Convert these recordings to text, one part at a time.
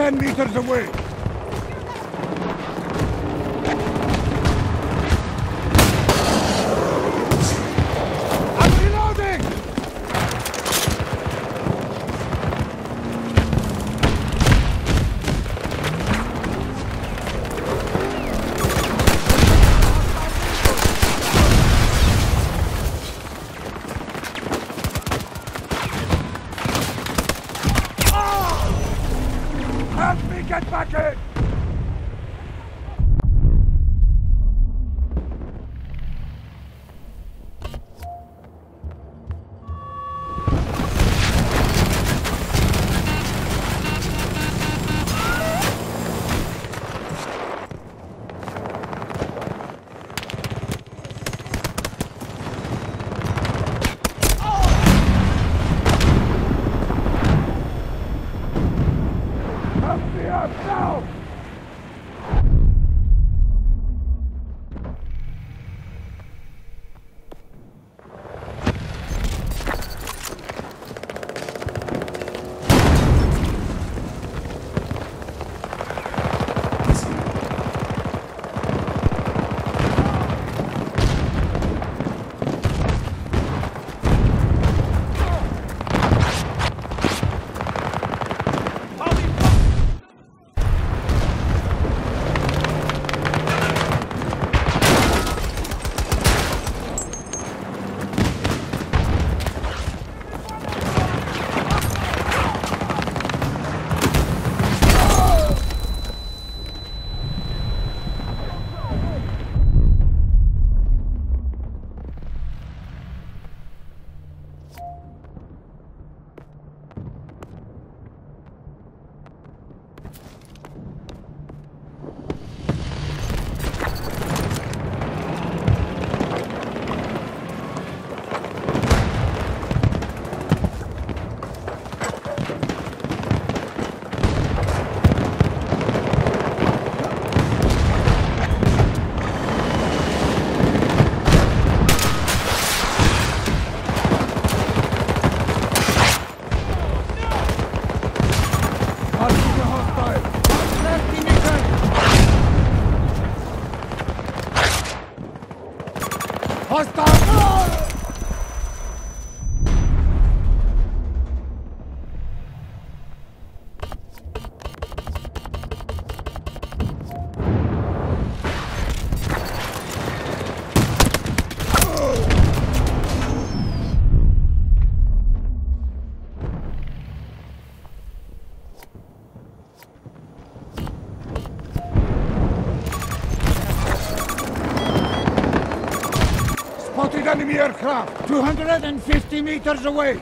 110 meters away! Aircraft! 250 meters away!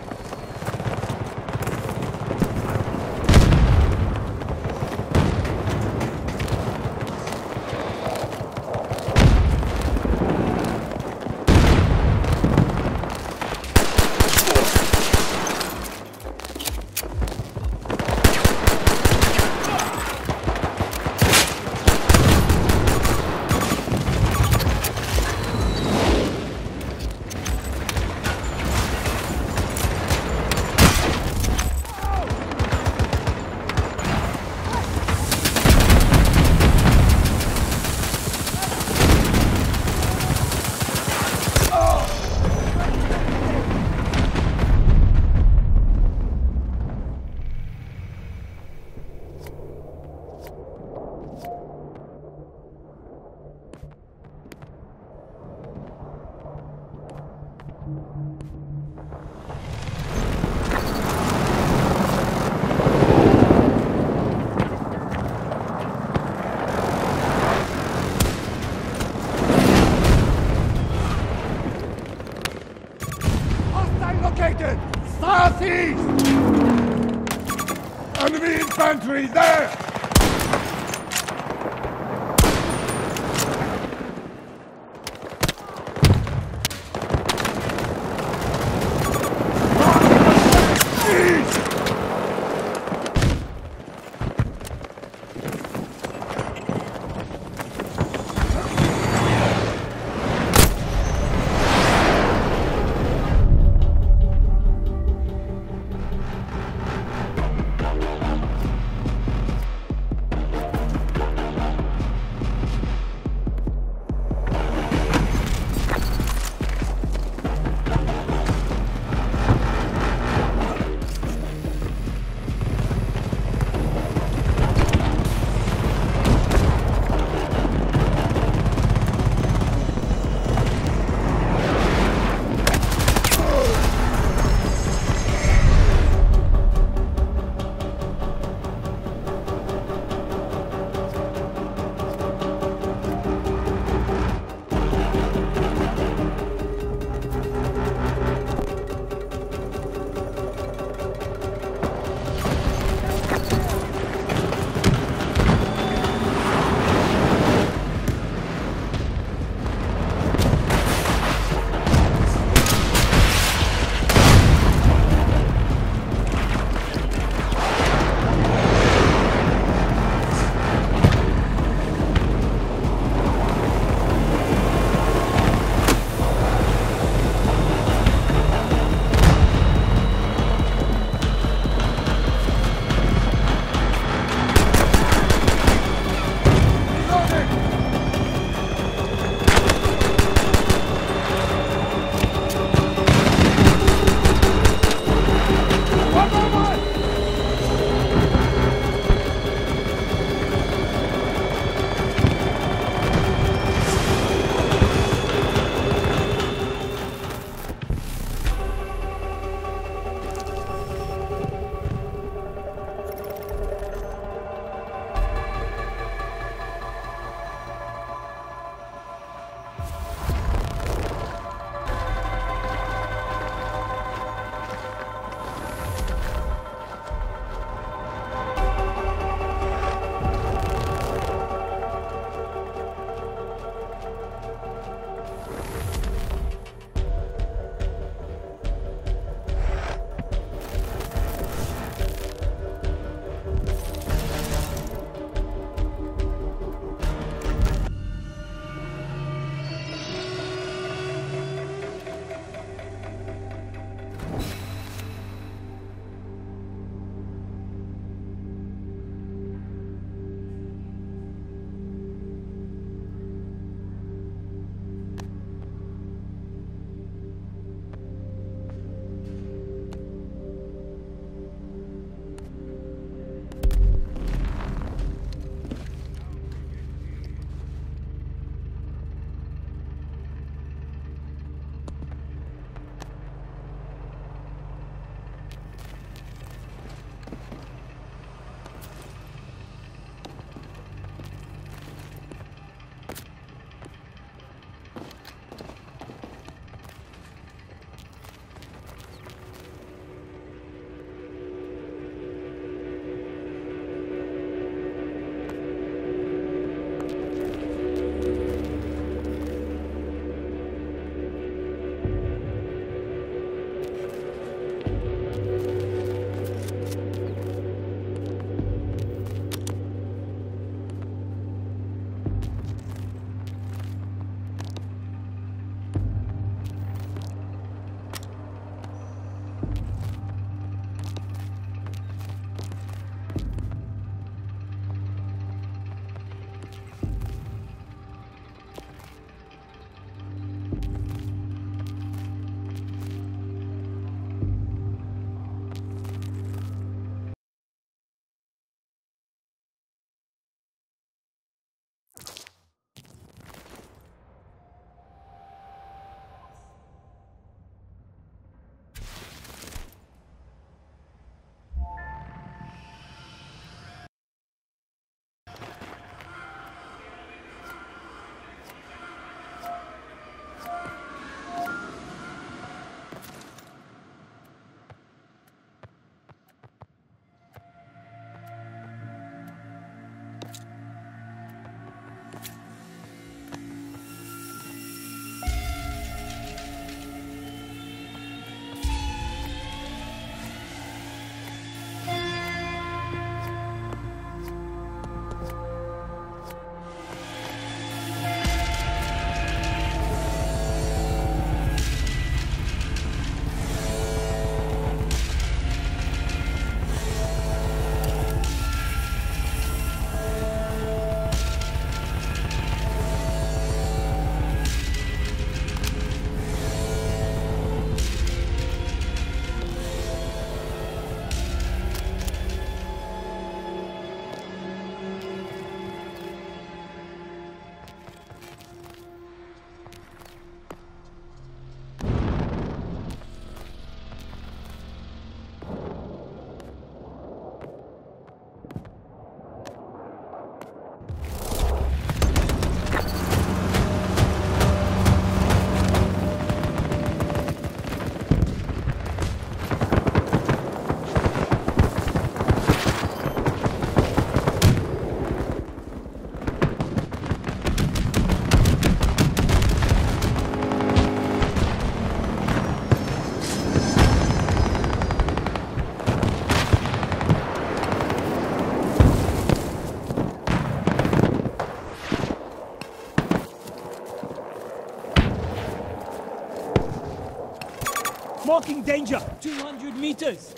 Marking danger. 200 meters.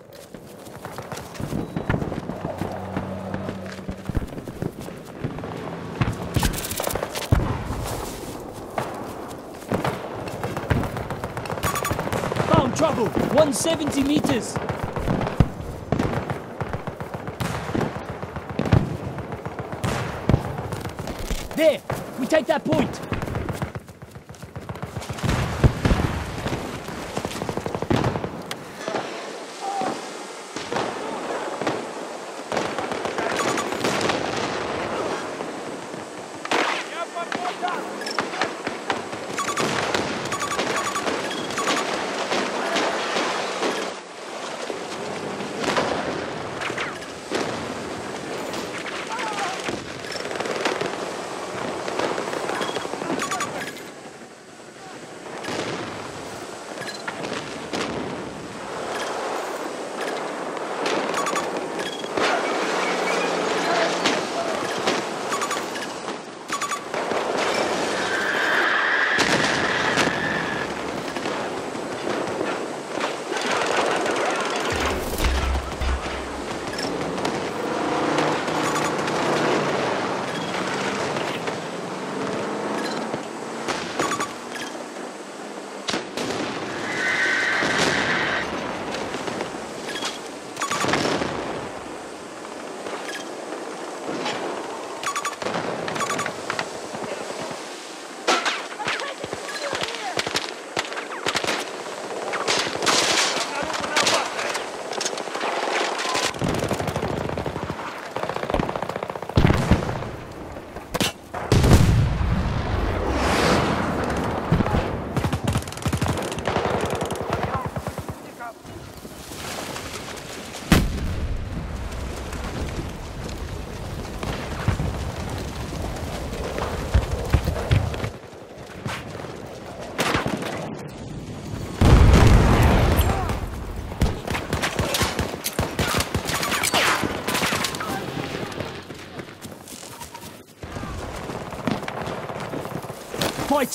Found trouble. 170 meters. There. We take that point.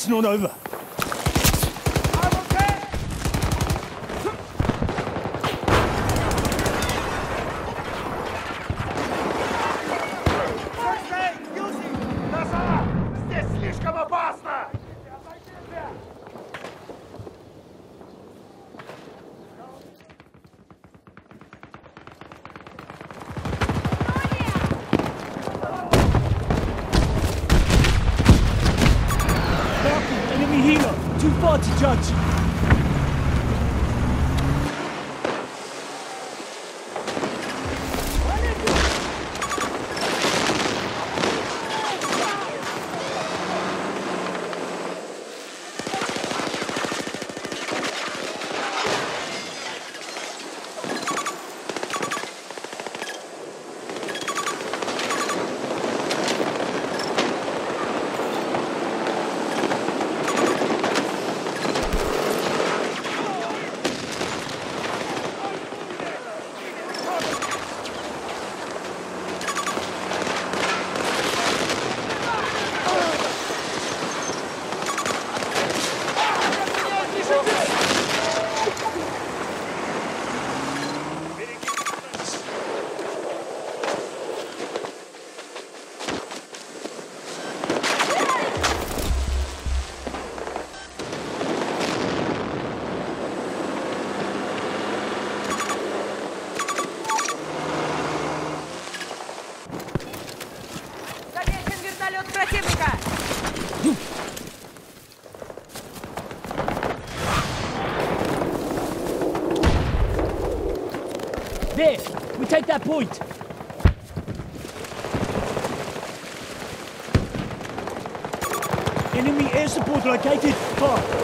Fight's not over. We that point. Enemy air support located. Far.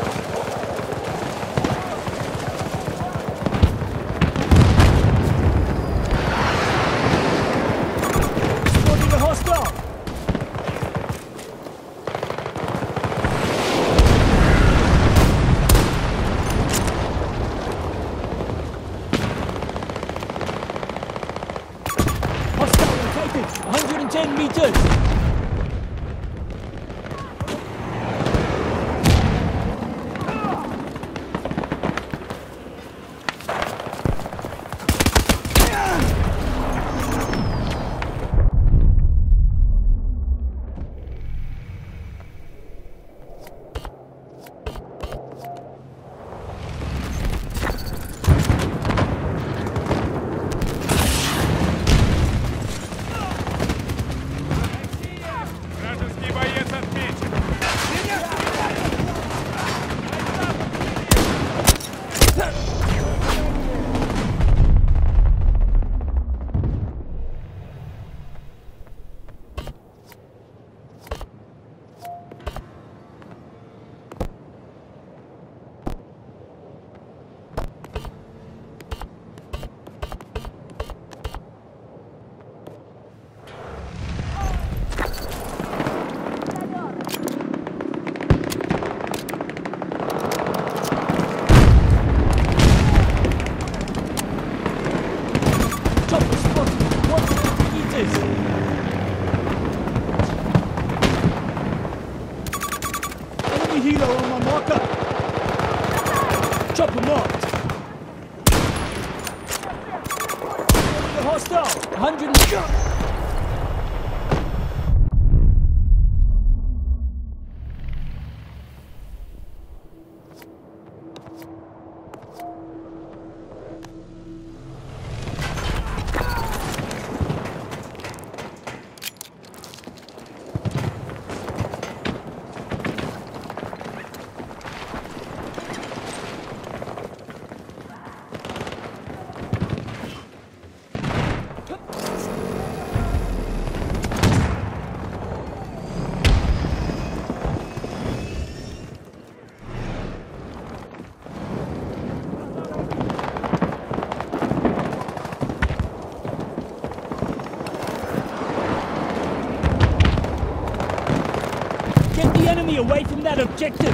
Away from that objective.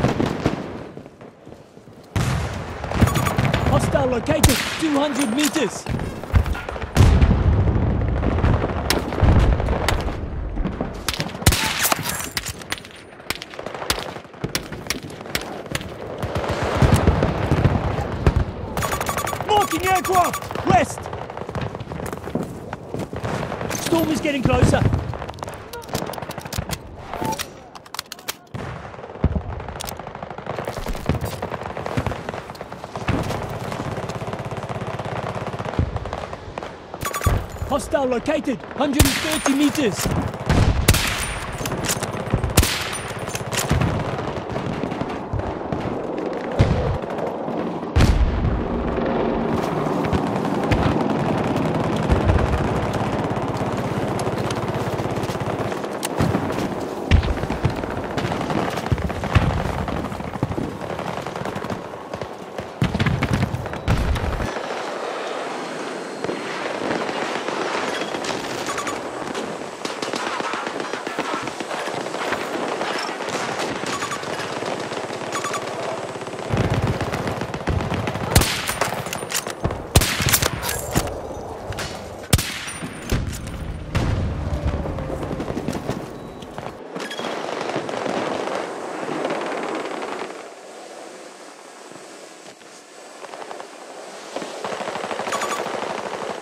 Hostile located 200 meters. Marking aircraft! West! Storm is getting closer. Hostile located 130 meters.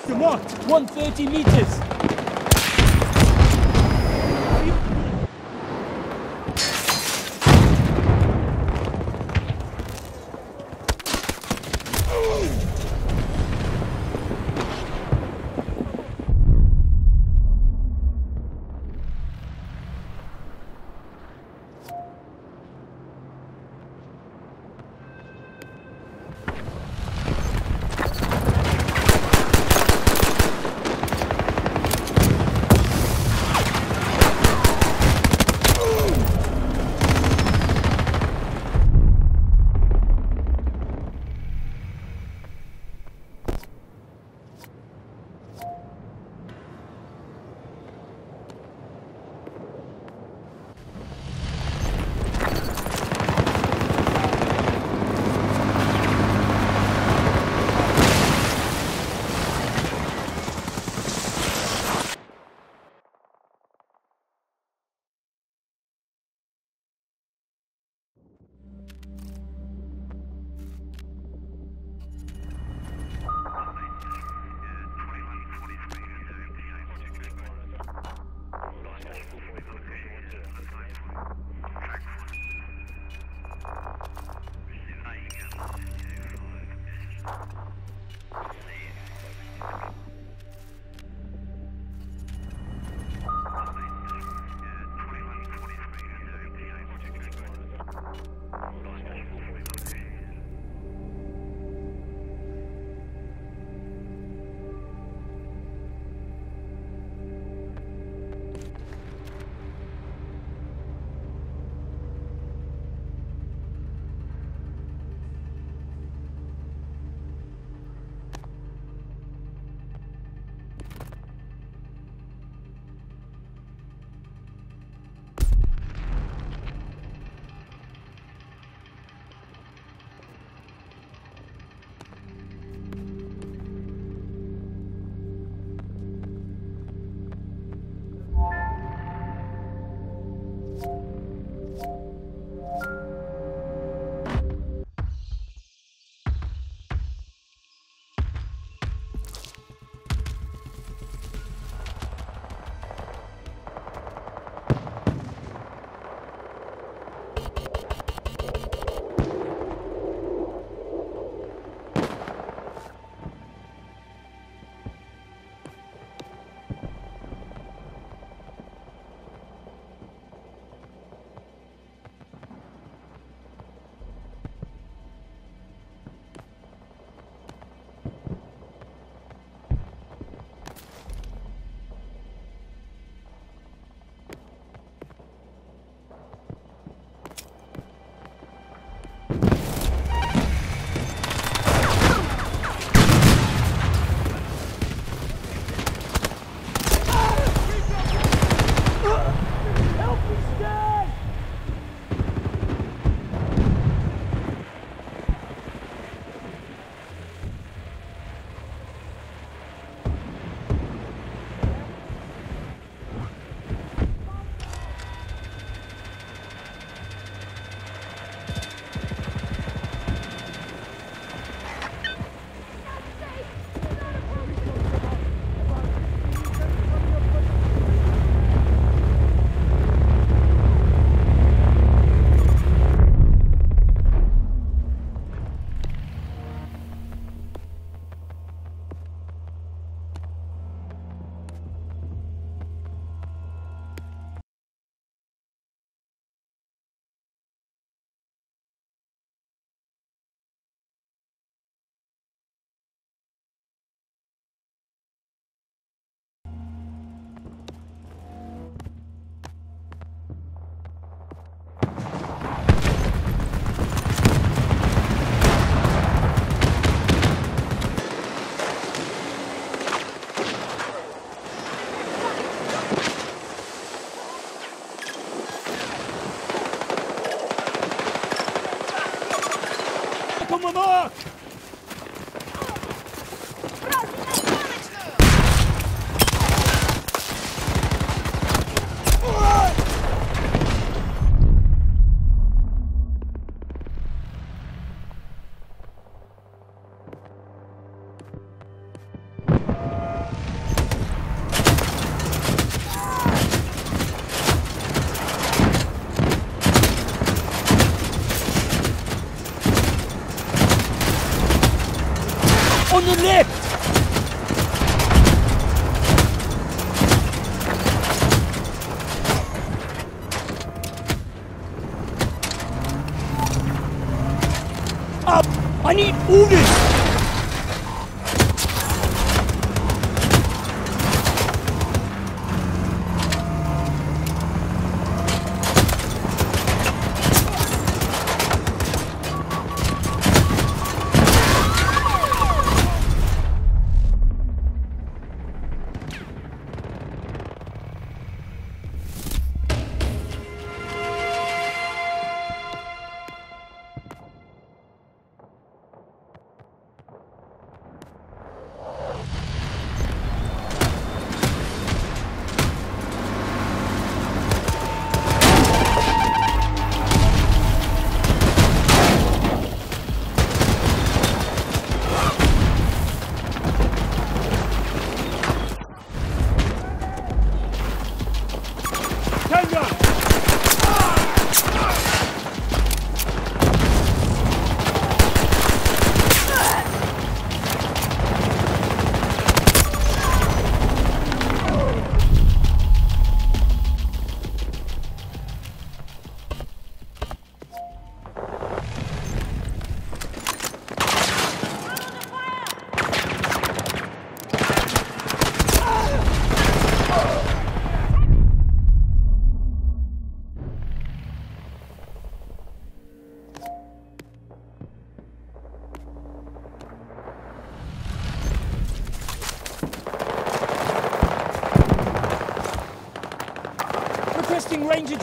You're marked 130 meters.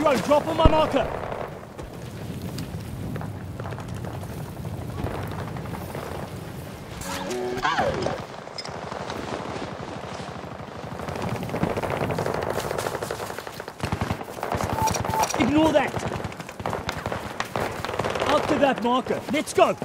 drone, drop on my marker. Ignore that! After that marker, let's go!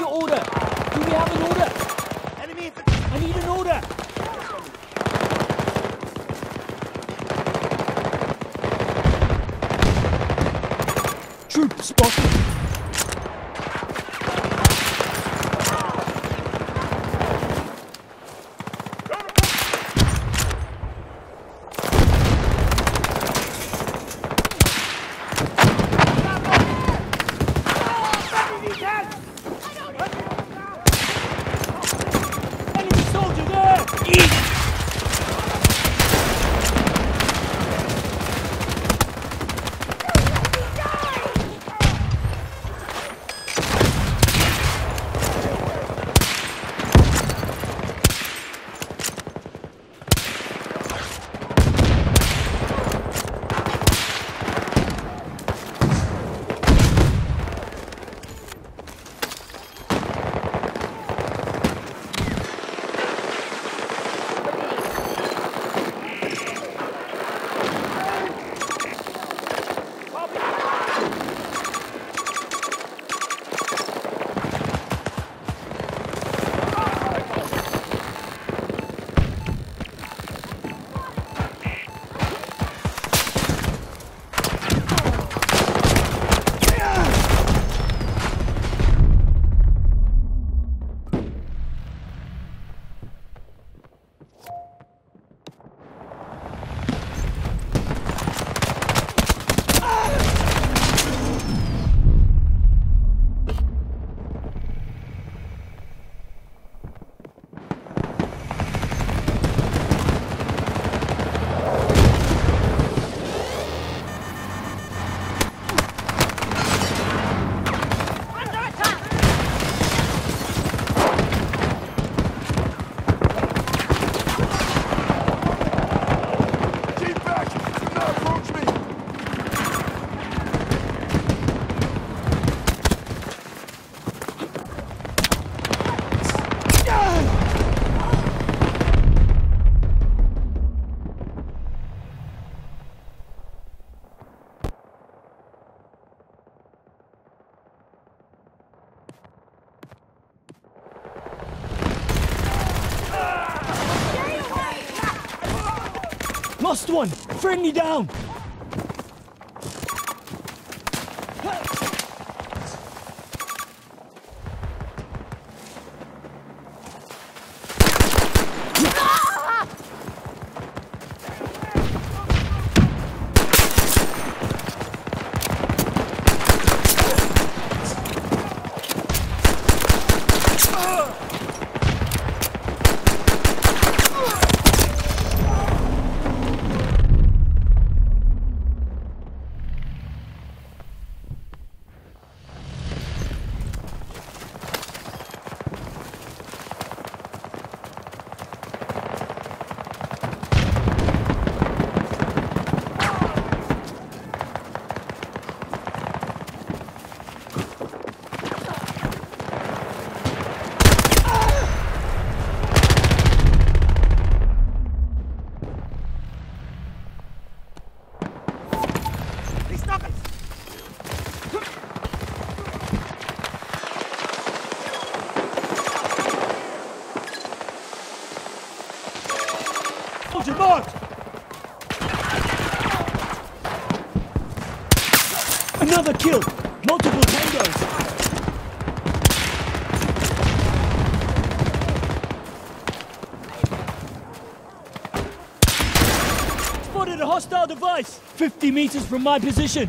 Your order? Friendly down! These knuckles! Soldier marked! Another kill! Multiple tangos! Spotted a hostile device! 50 meters from my position!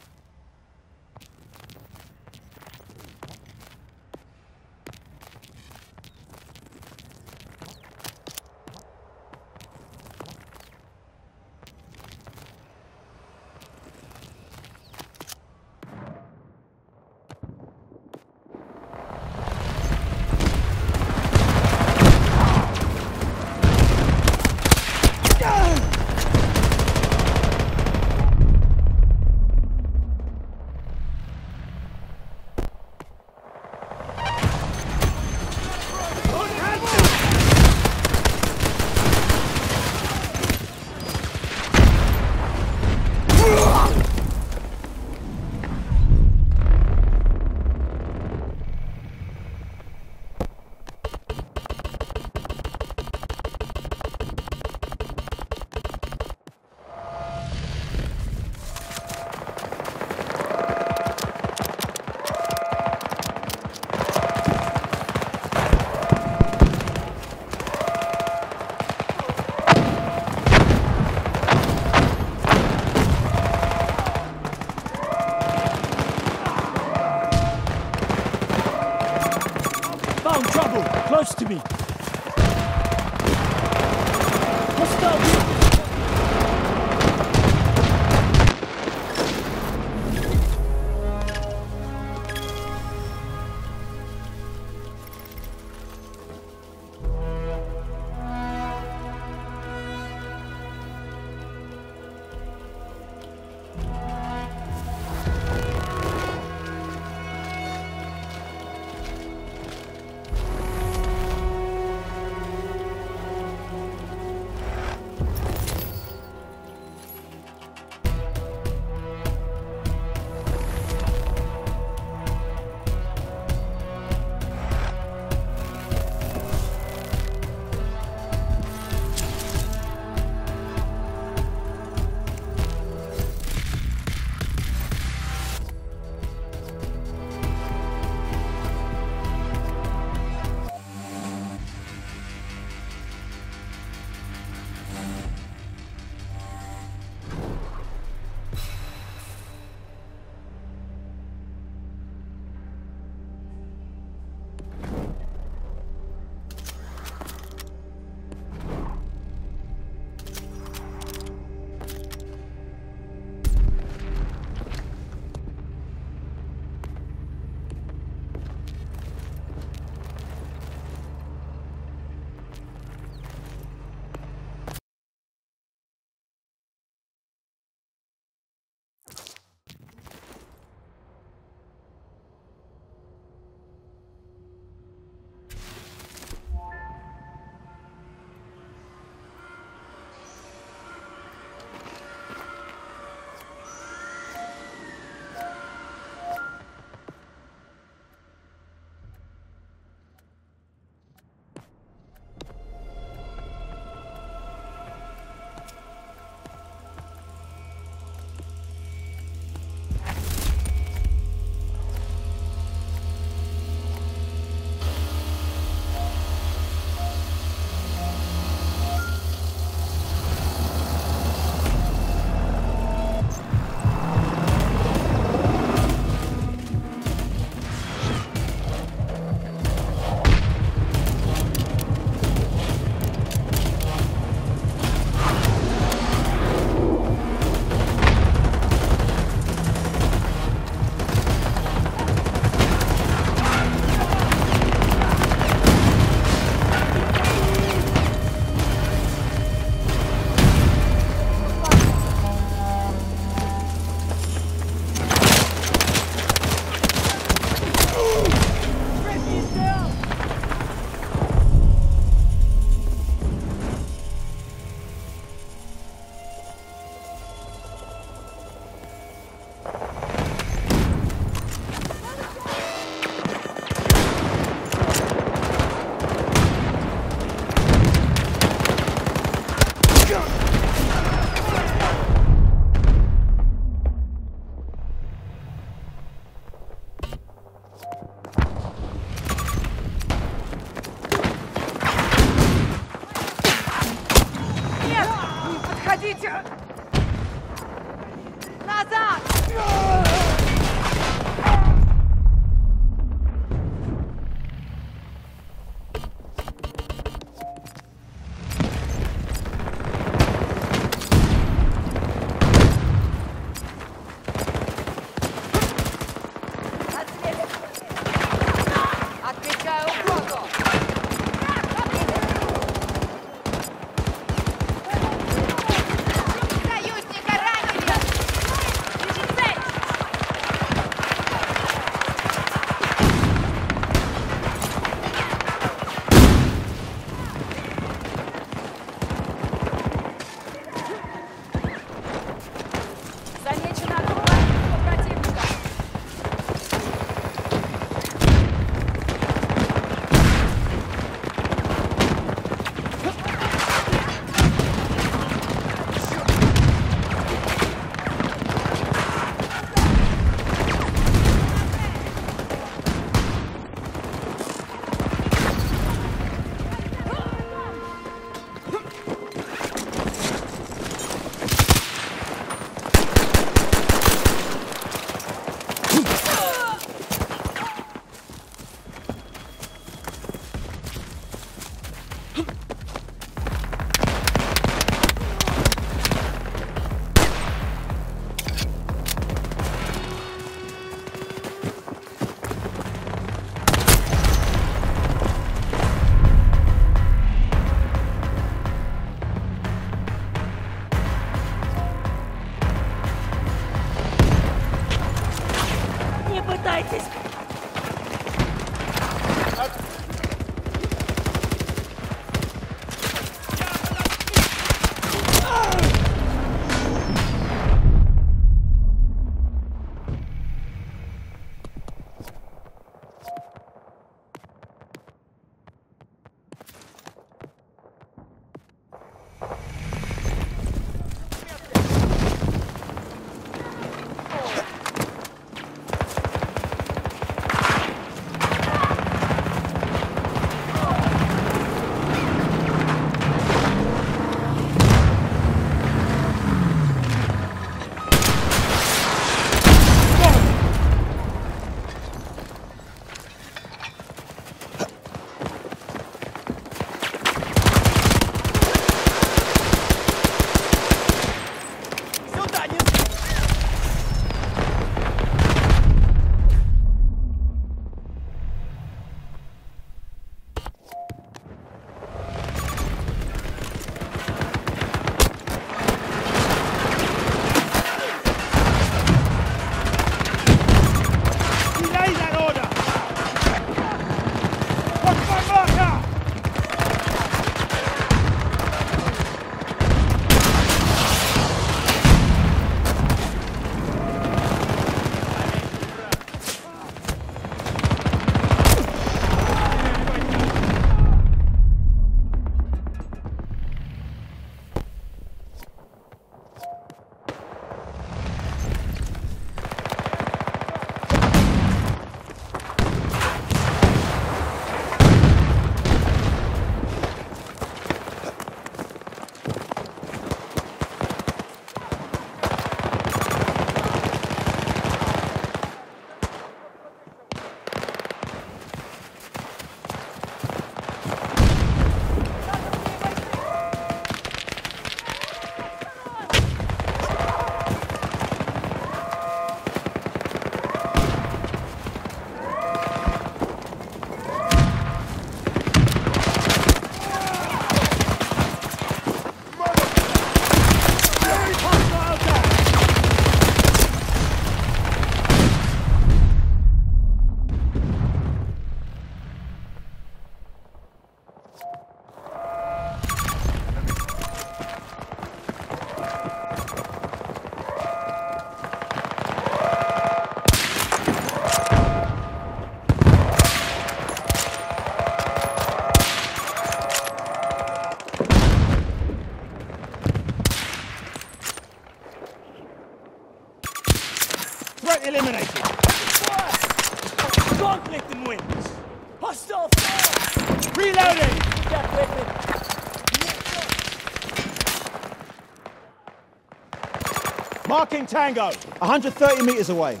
Tango, 130 meters away.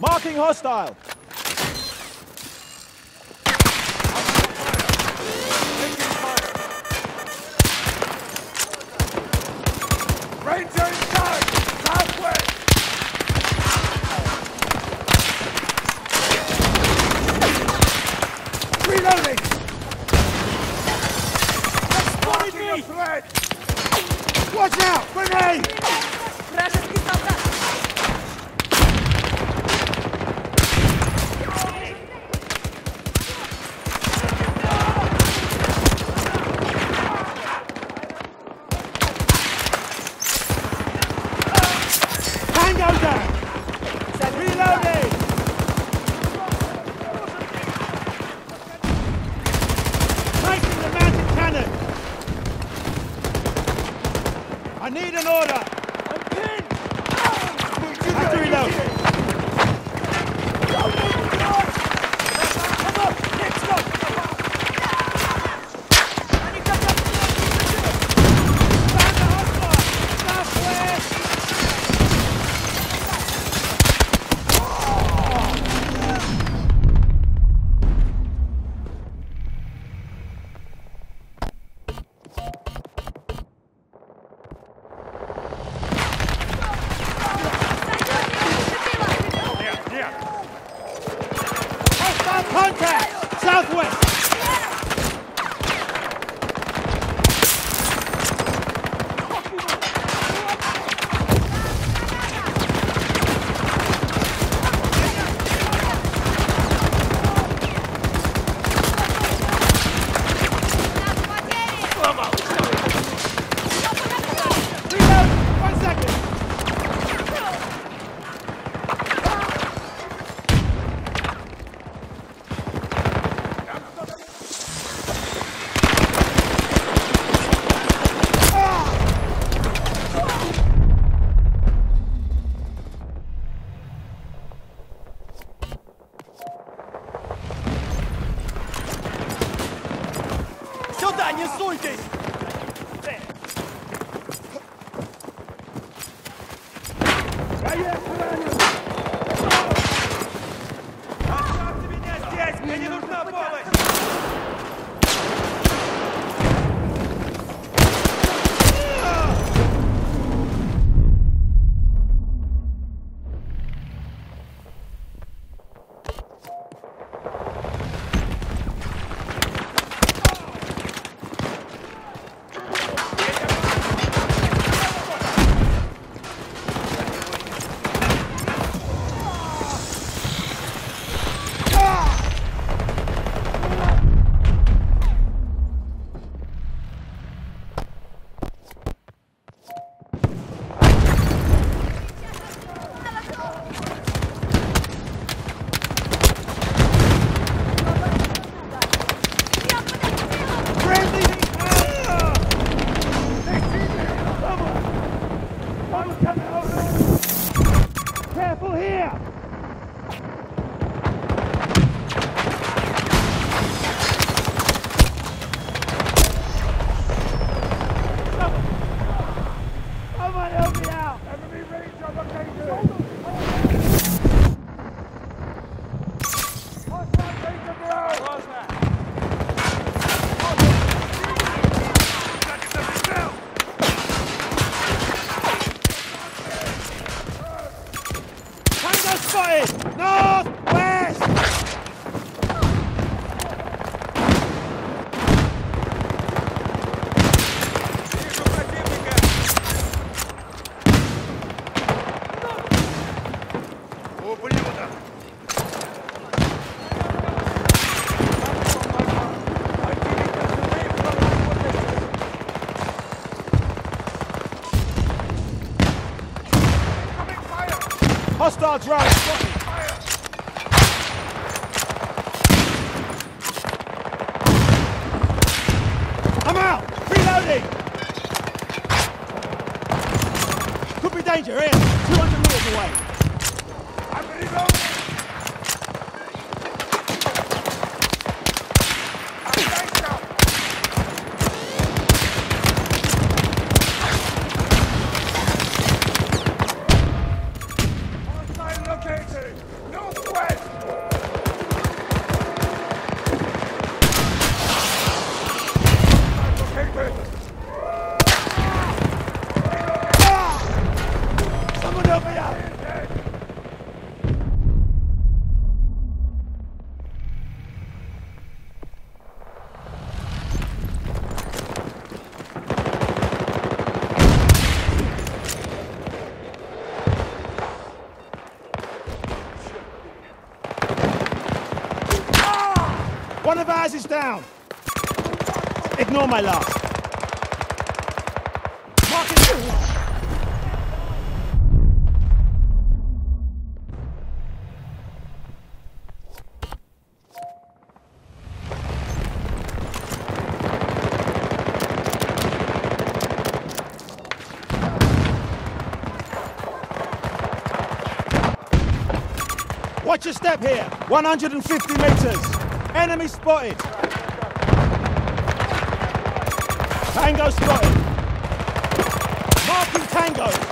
Marking hostile. Hostile drone. One is down. Ignore my last. Watch your step here. 150 meters. Enemy spotted. Tango spotted. Marking tango.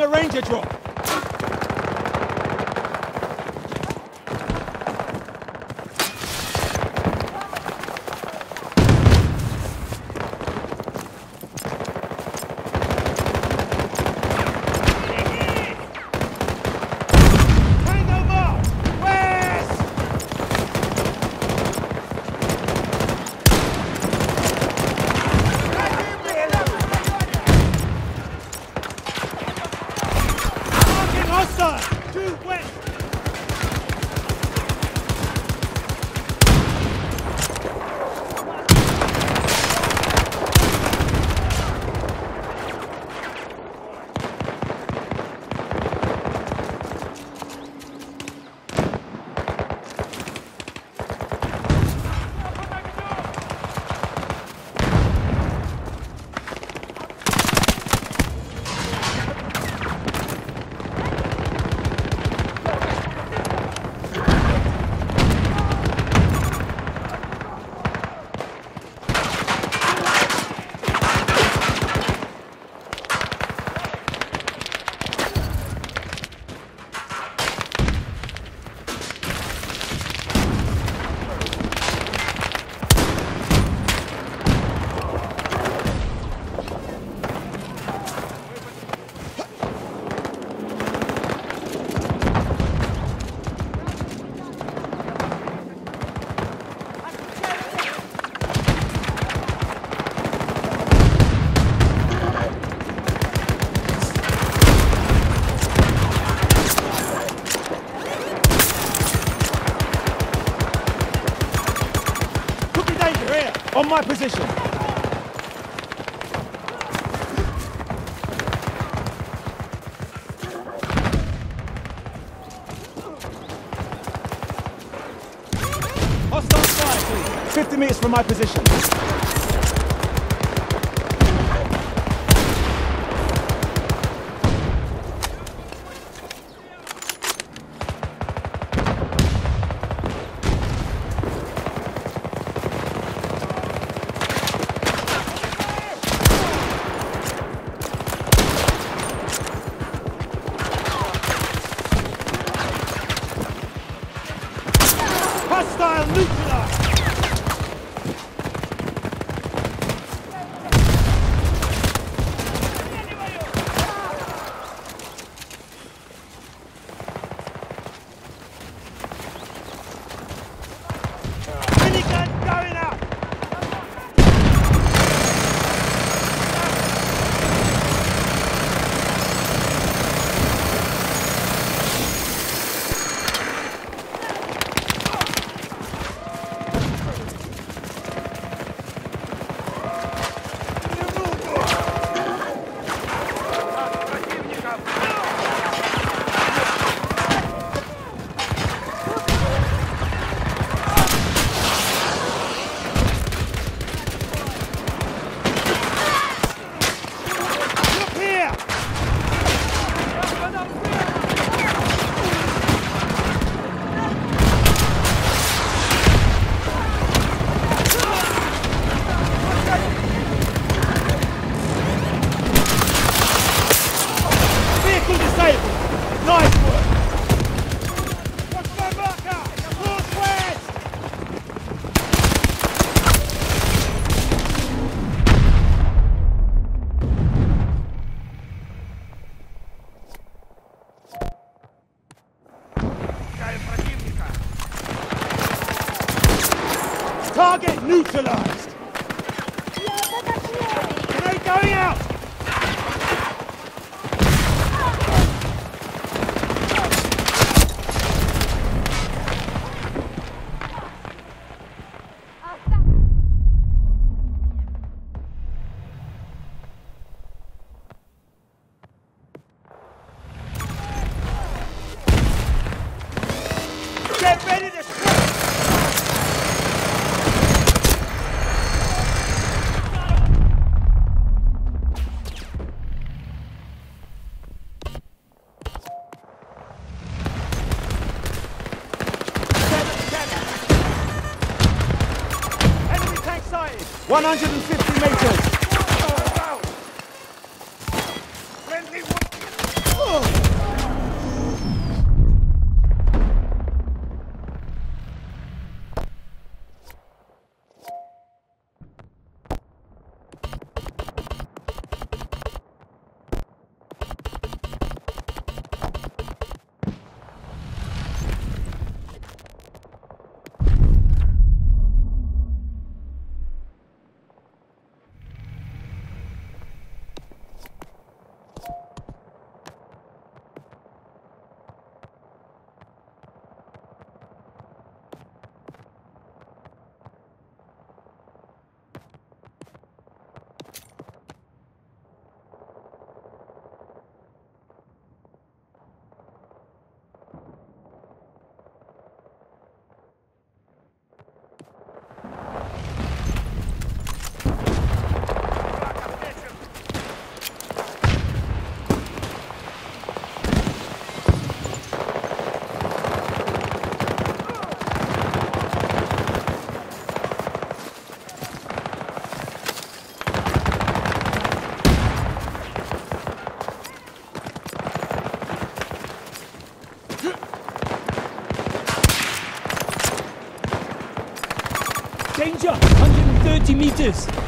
a ranger drone. position. Hostile fire, please. 50 meters from my position. 100 130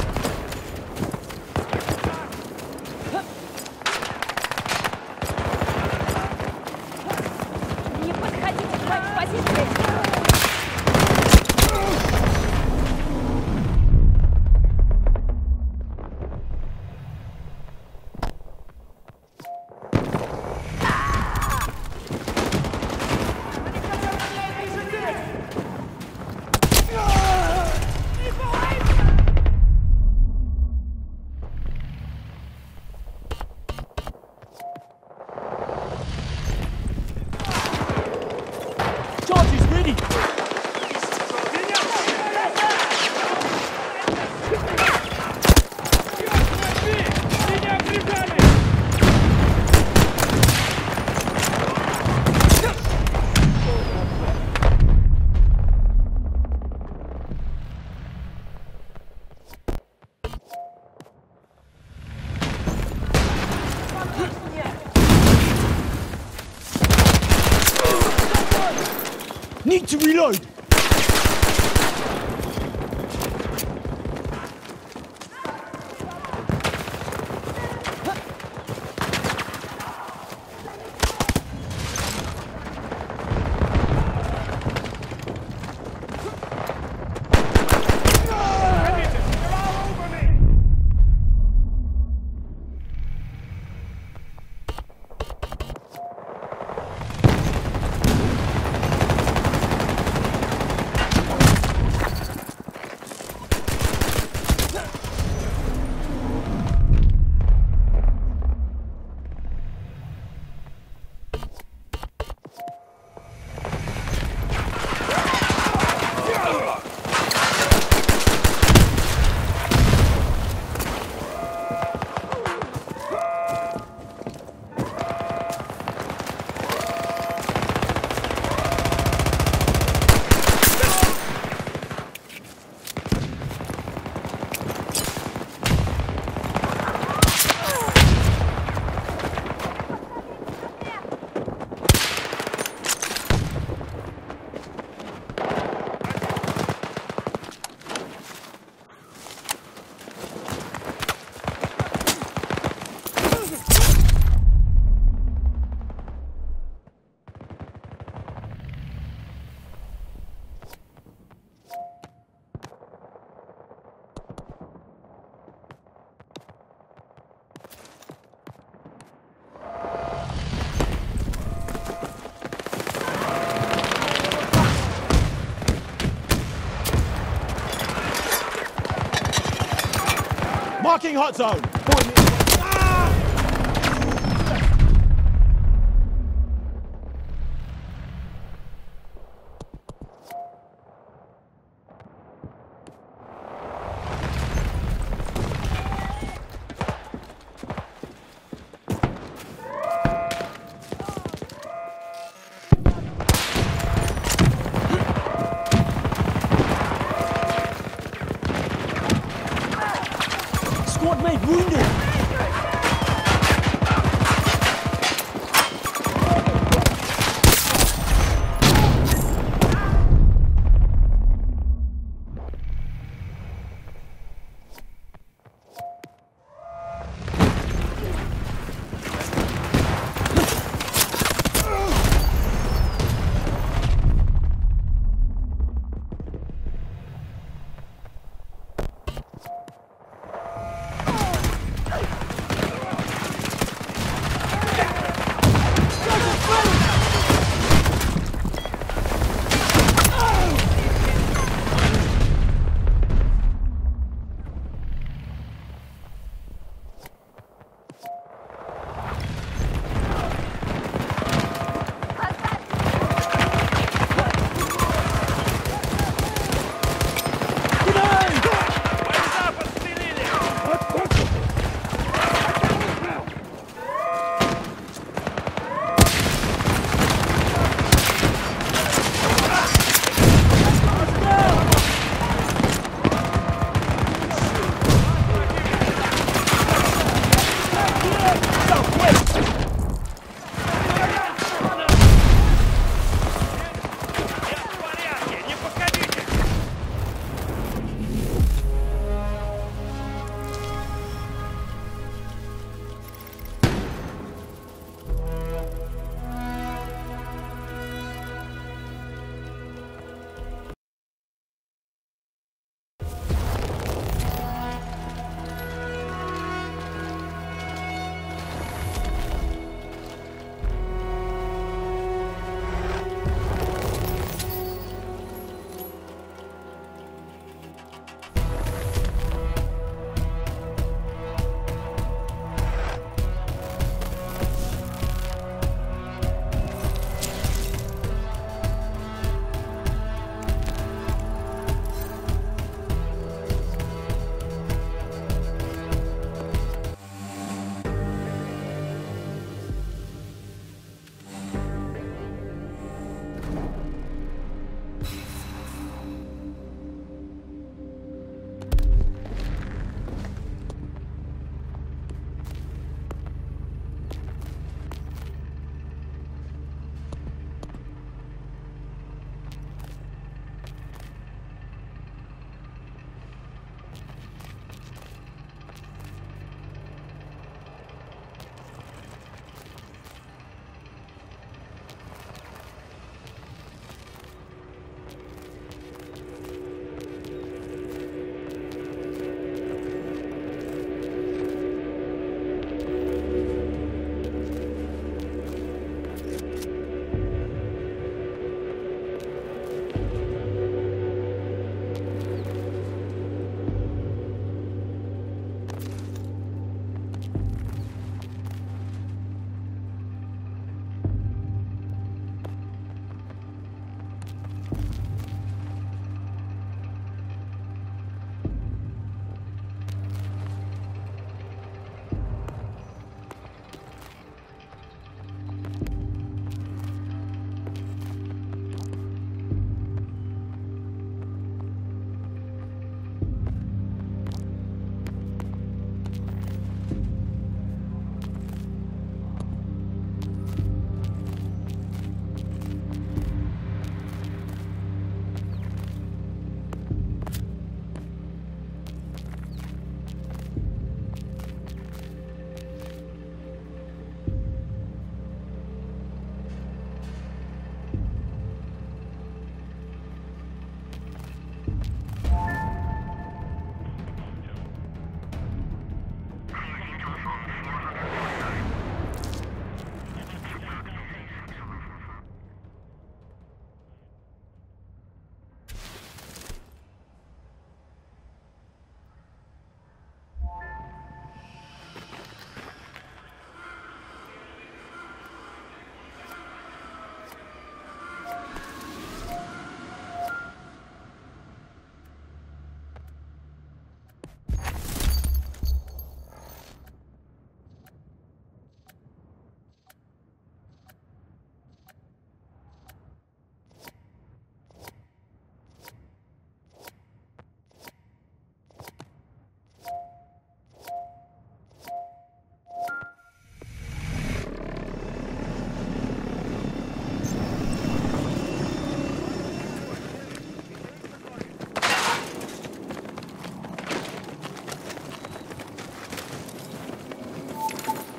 Marking hot zone. hay mundo!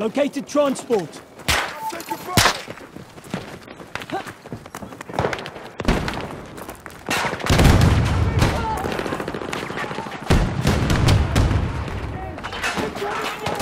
Located transport. Marking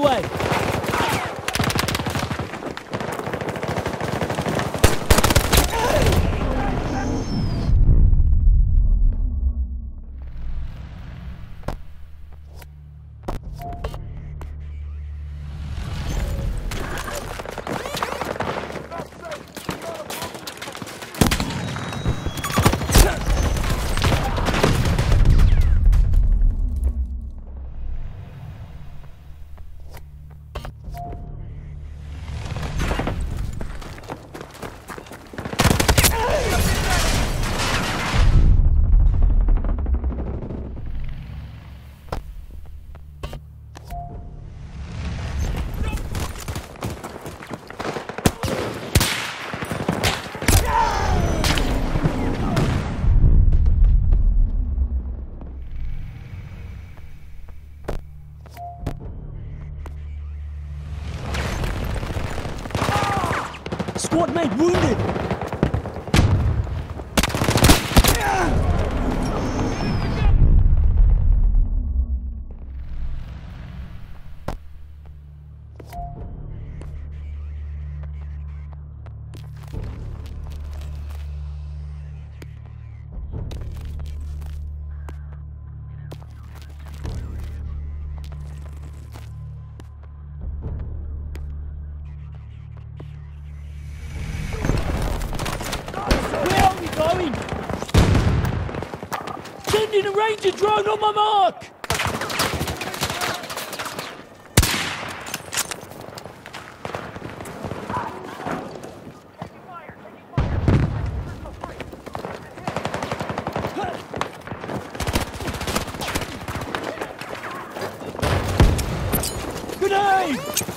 130 meters made wounded! Ranger drone on my mark! Grenade!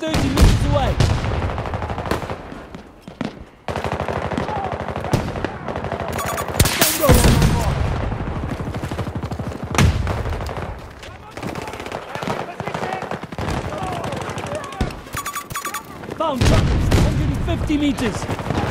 30 meters away. Found 150 meters.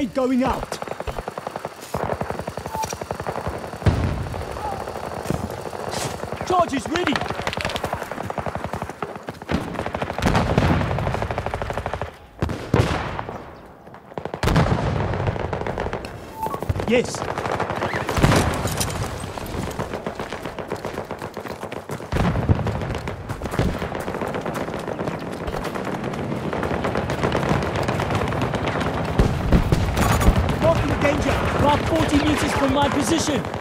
aid going out. Charge is ready. Yes, Position.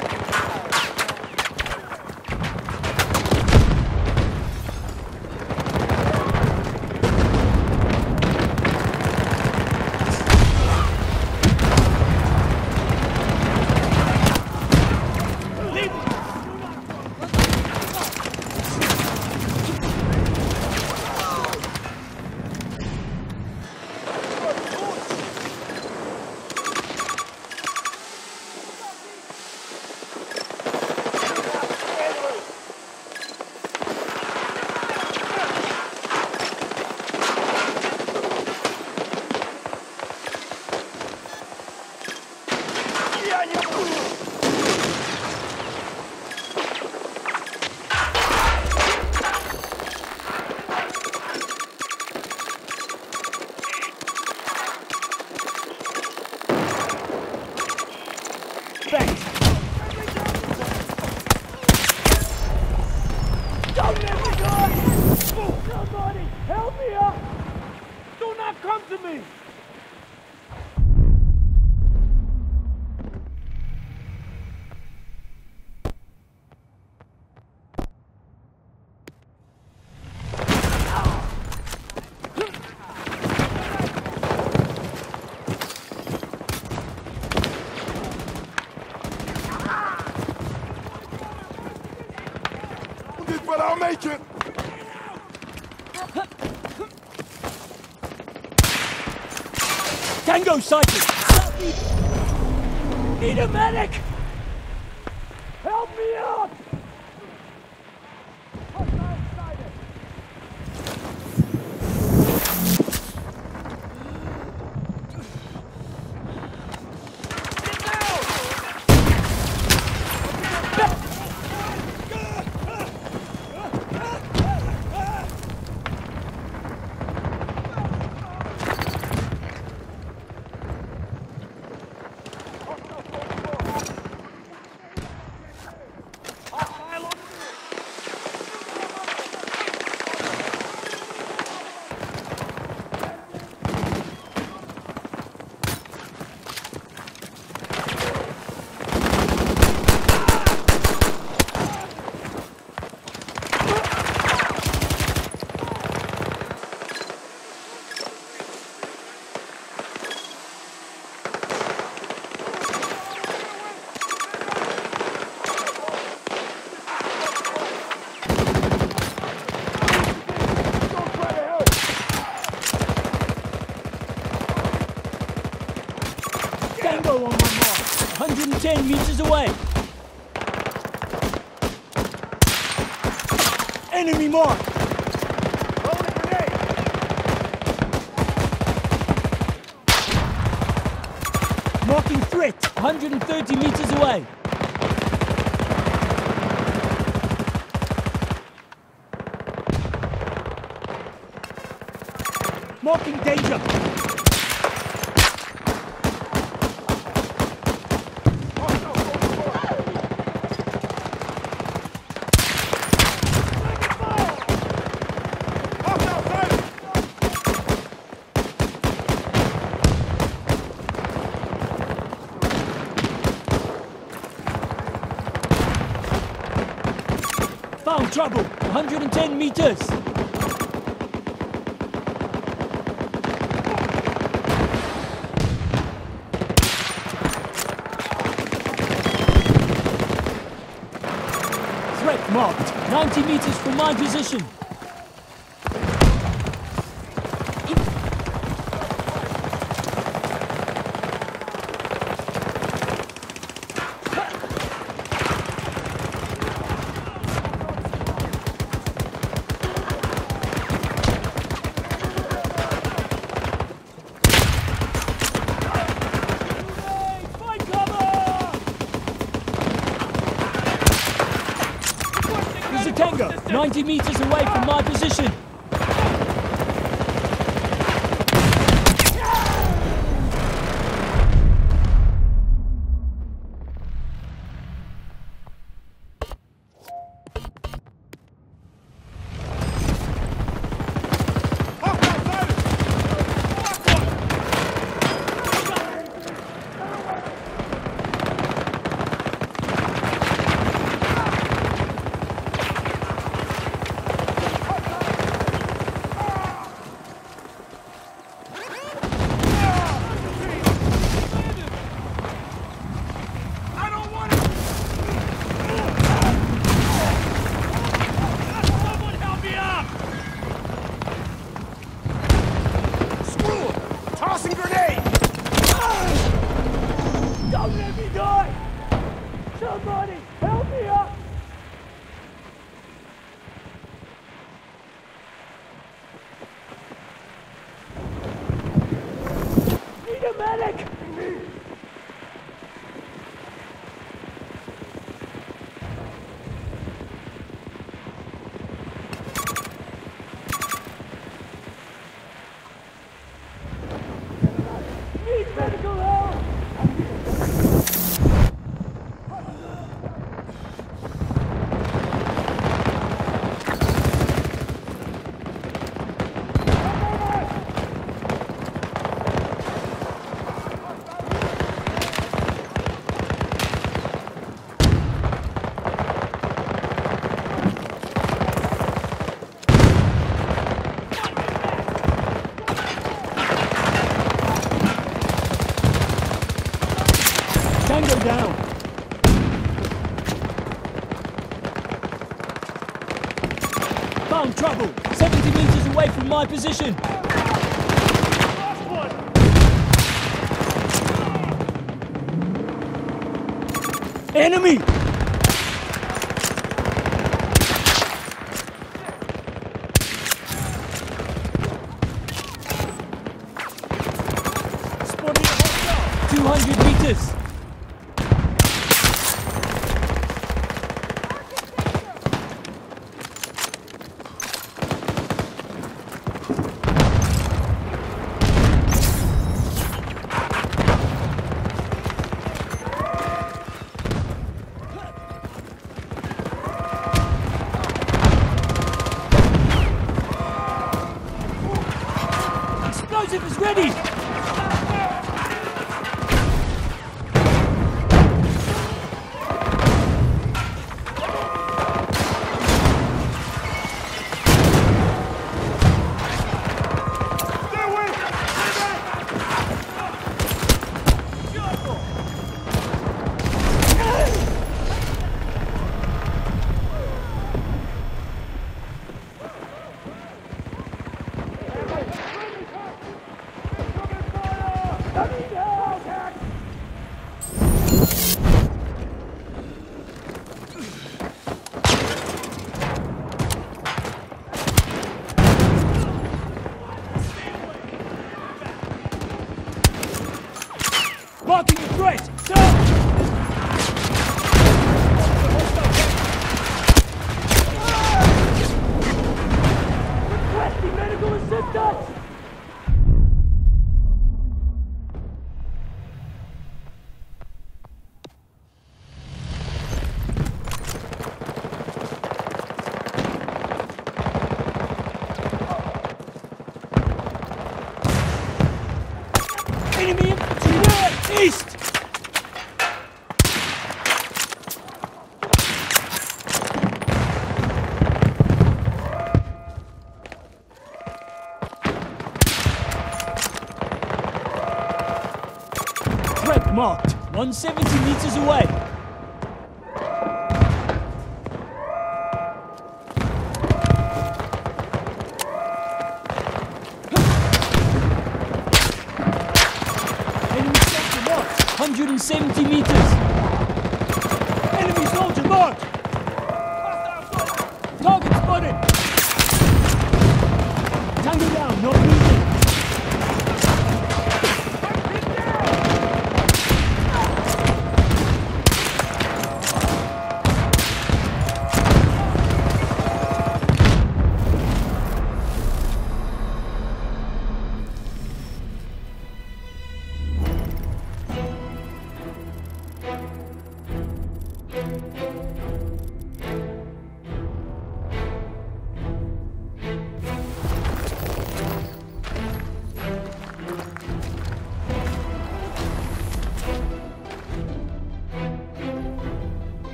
130 meters away. Marking danger. 110 meters. Threat marked, 90 meters from my position.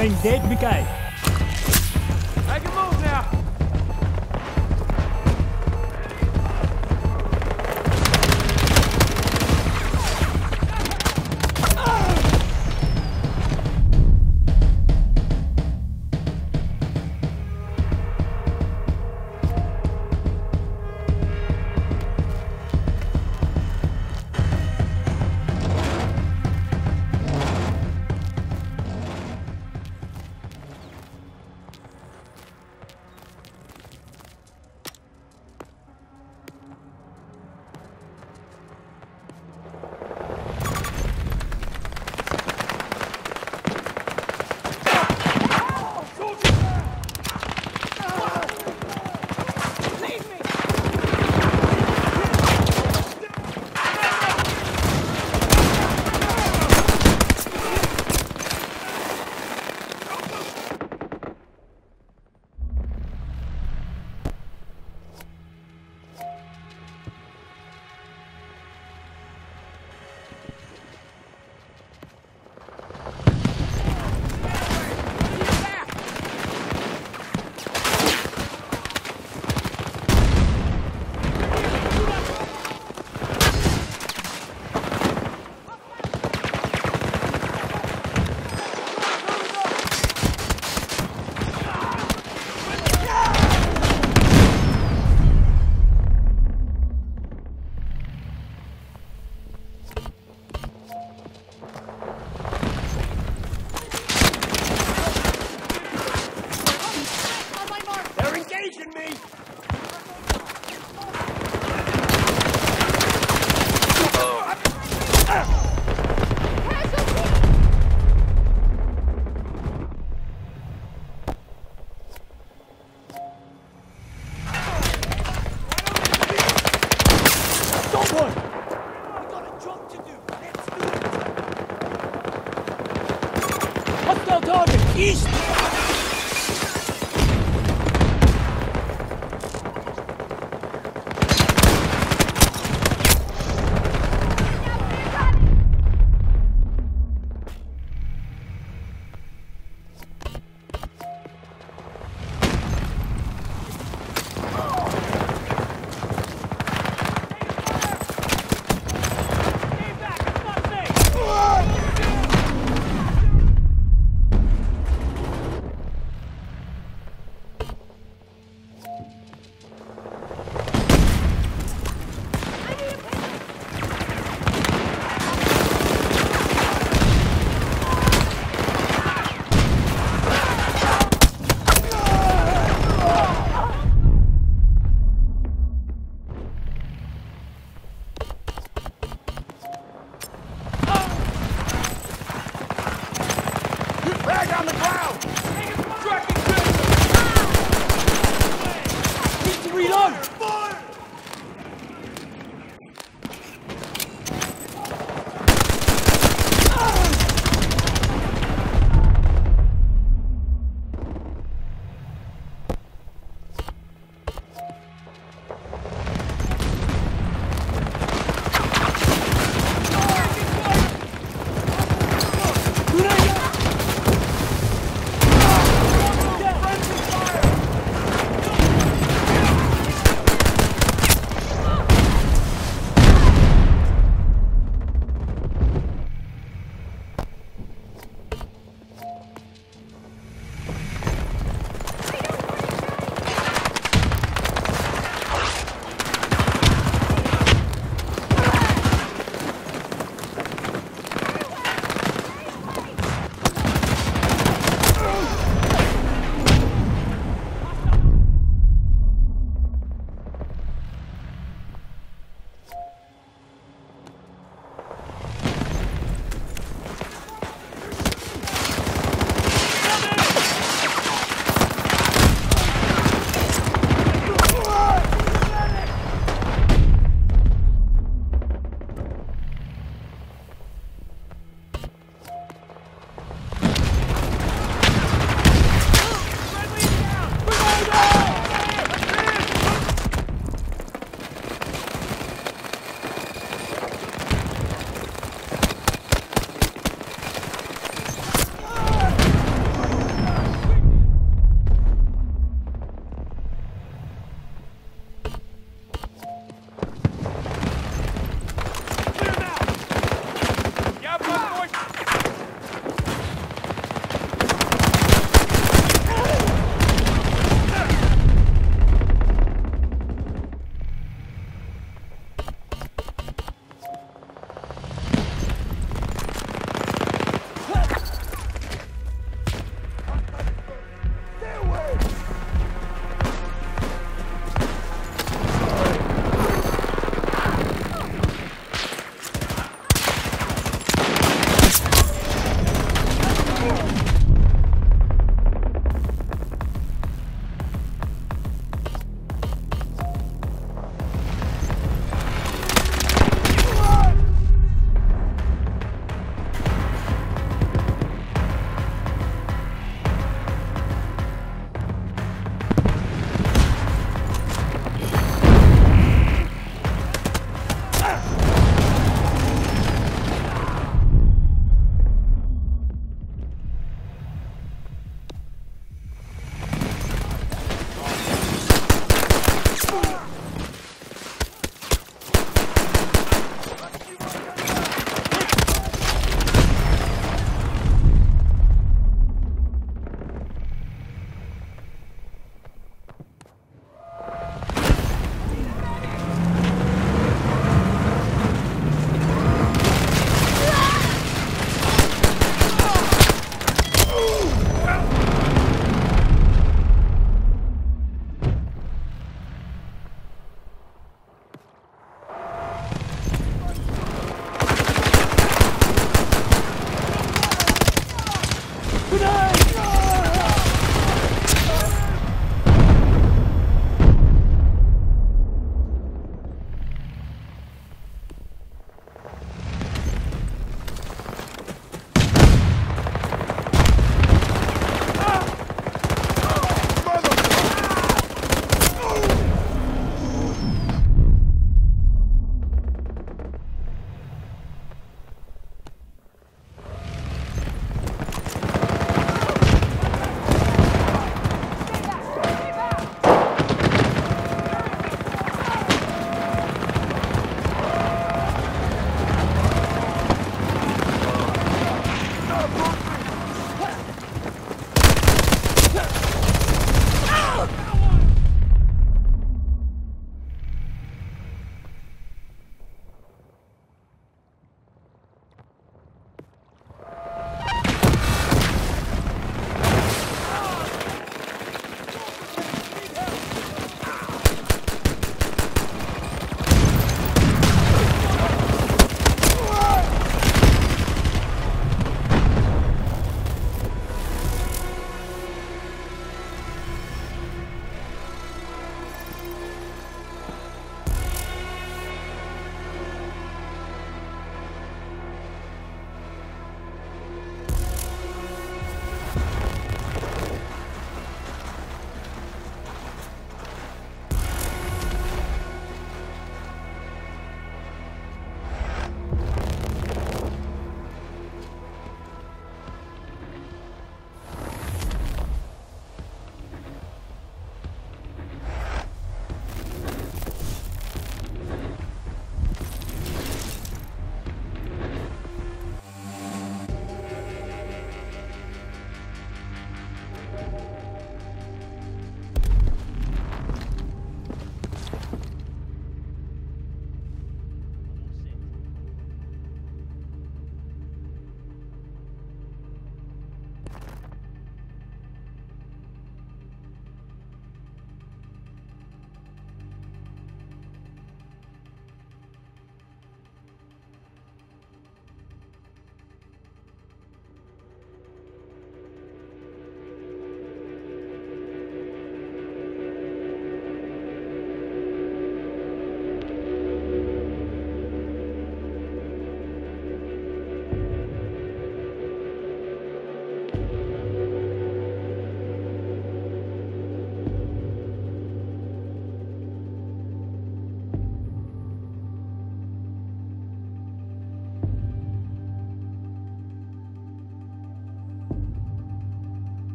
Playing dead, Mickey.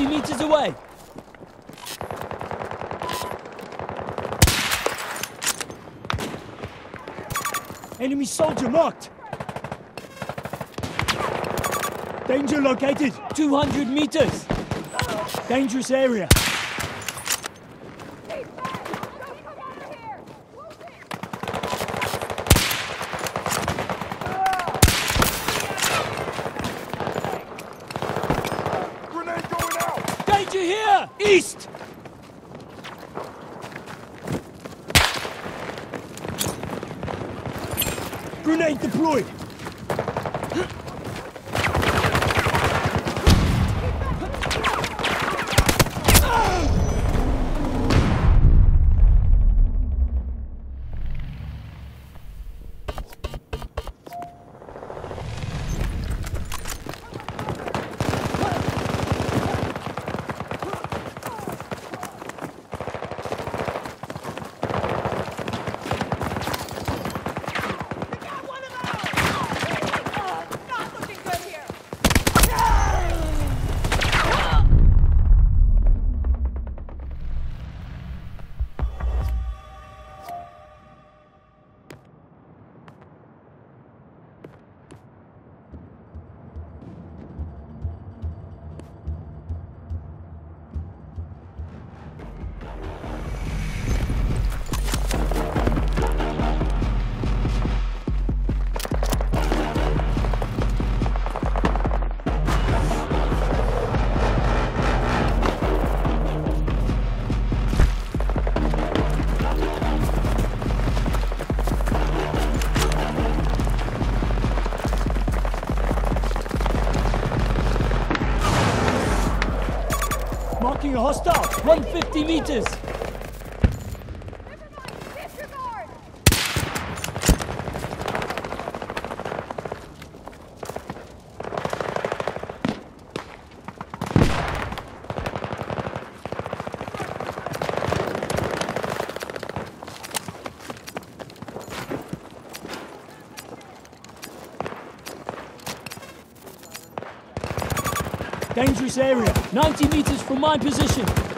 50 meters away. Enemy soldier marked. Danger located. 200 meters. Dangerous area. deployed! hostile, 150 meters. From my position.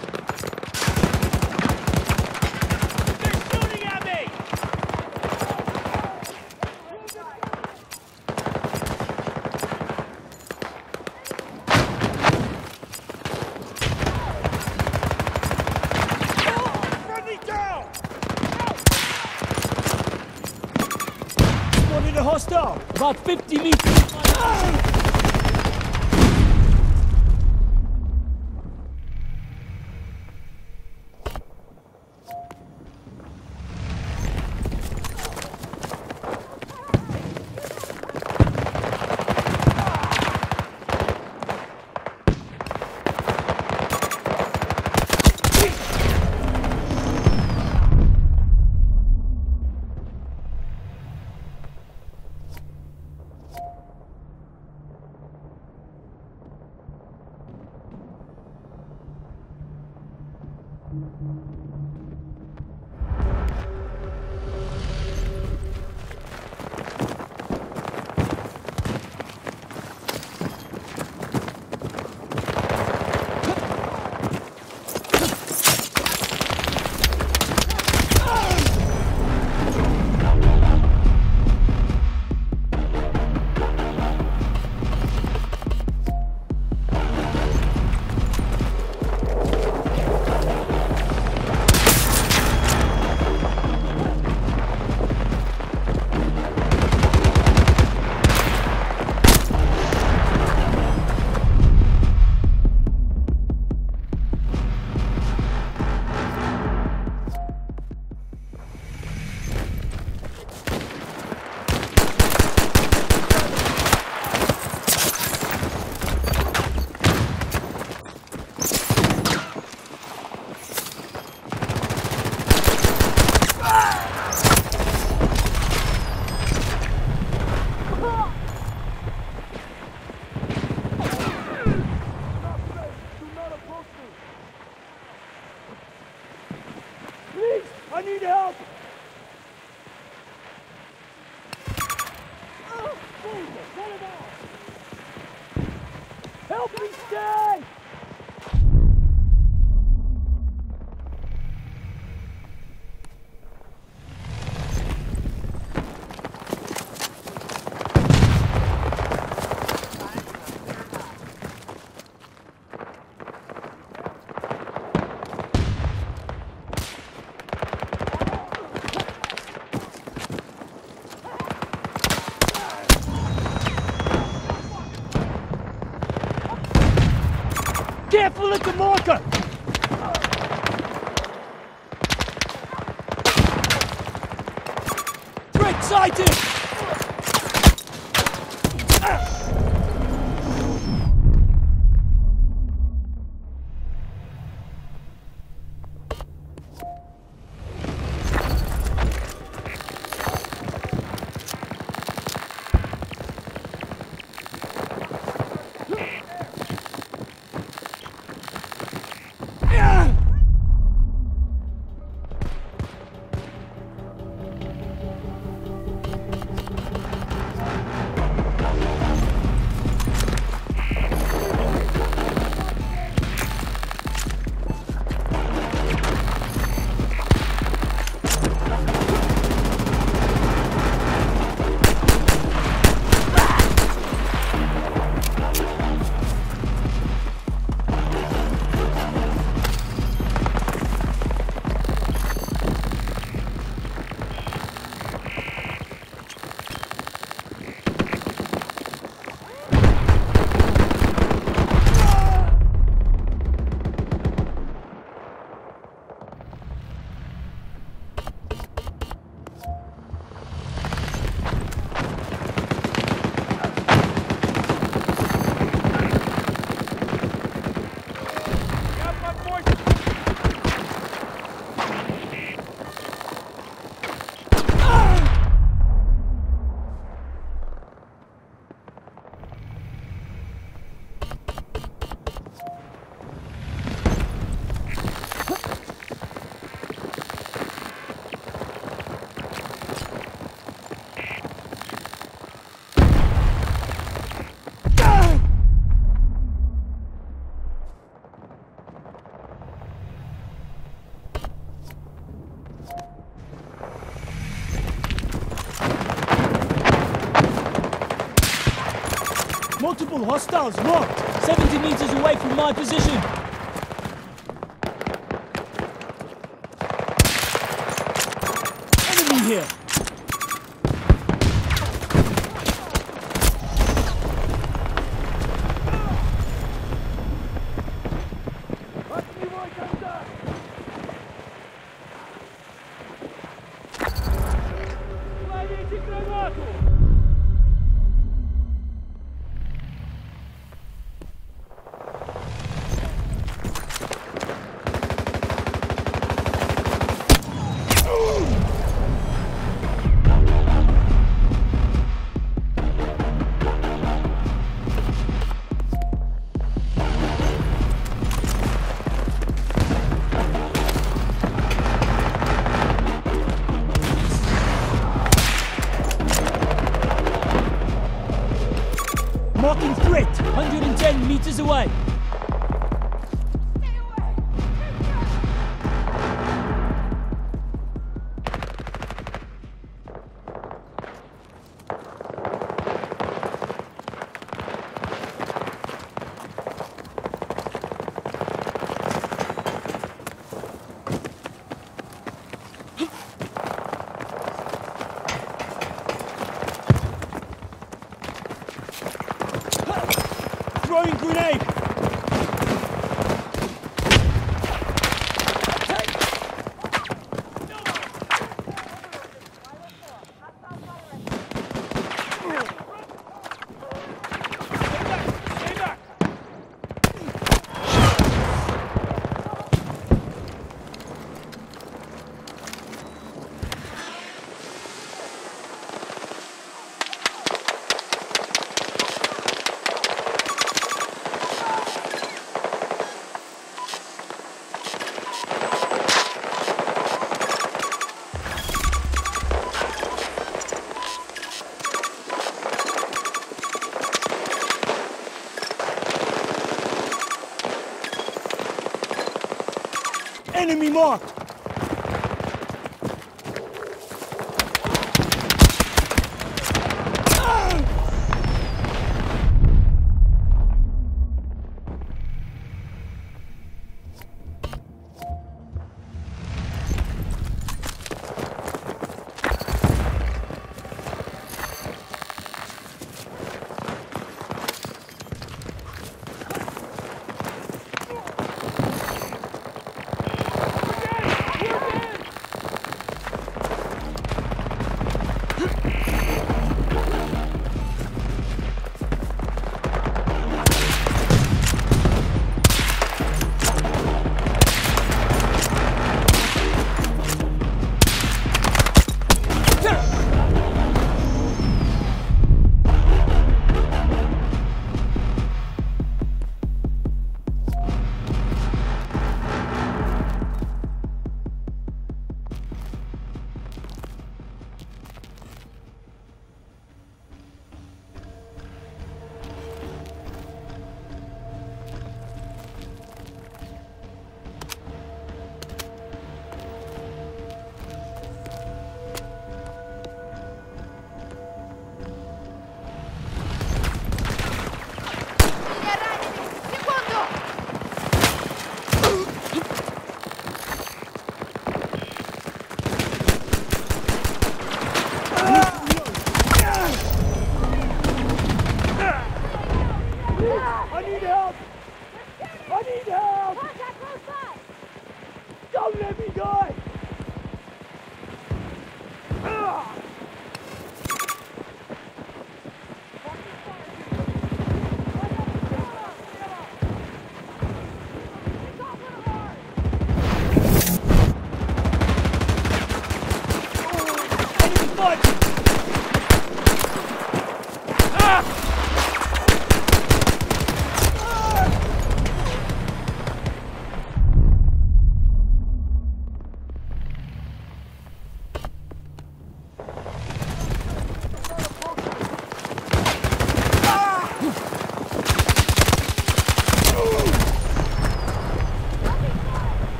Hostiles marked. 70 meters away from my position. Enemy marked!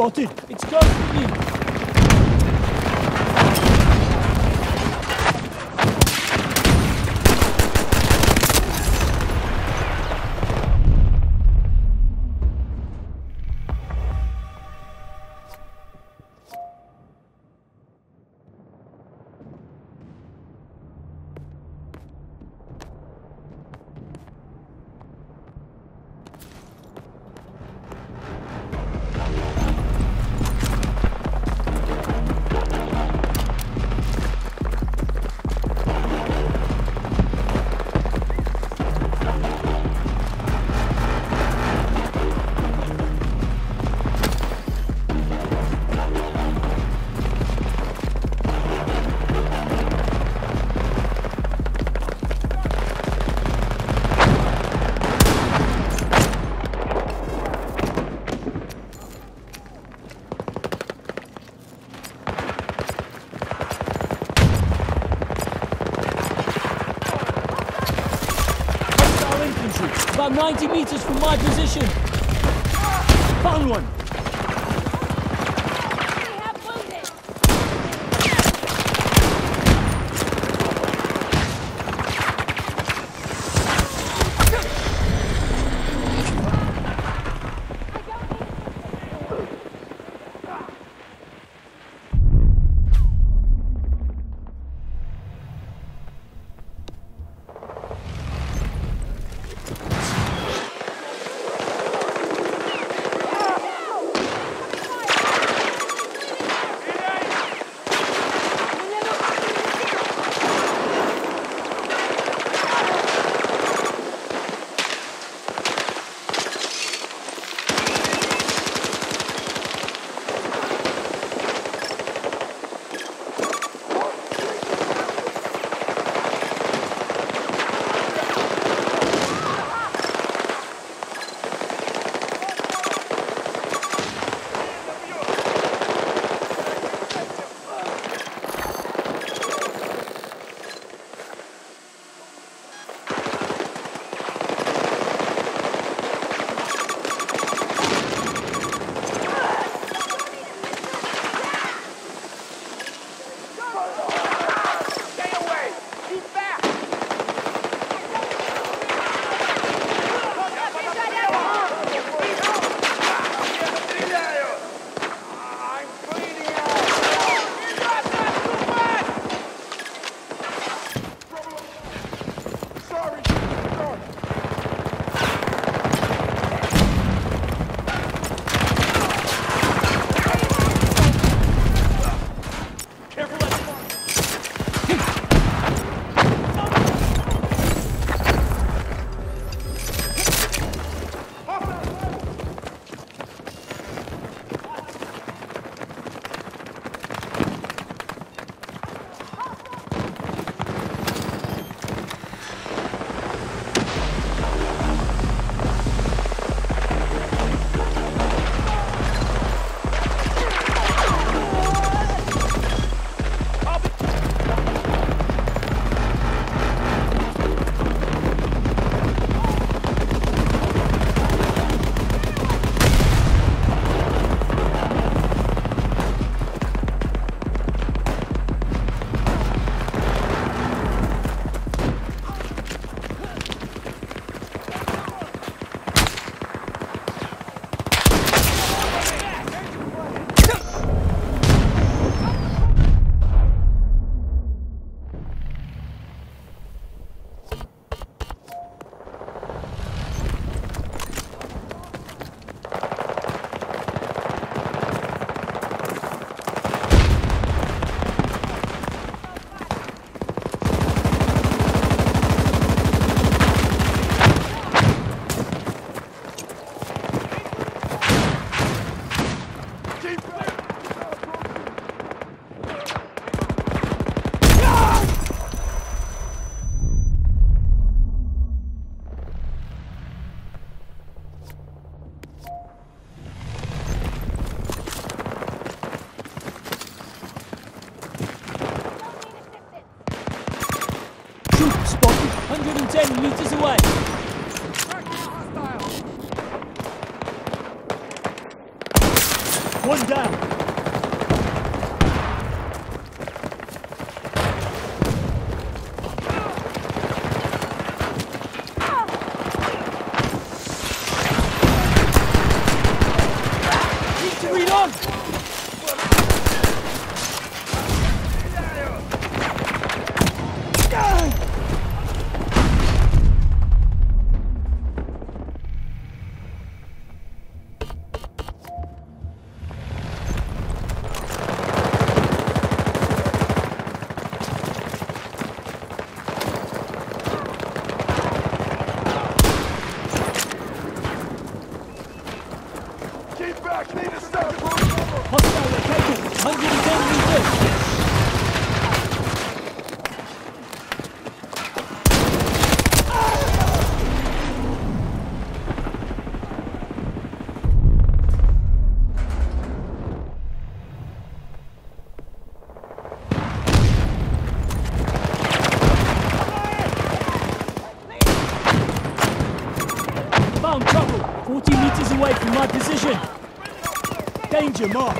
Spotted. It's close meters 有吗？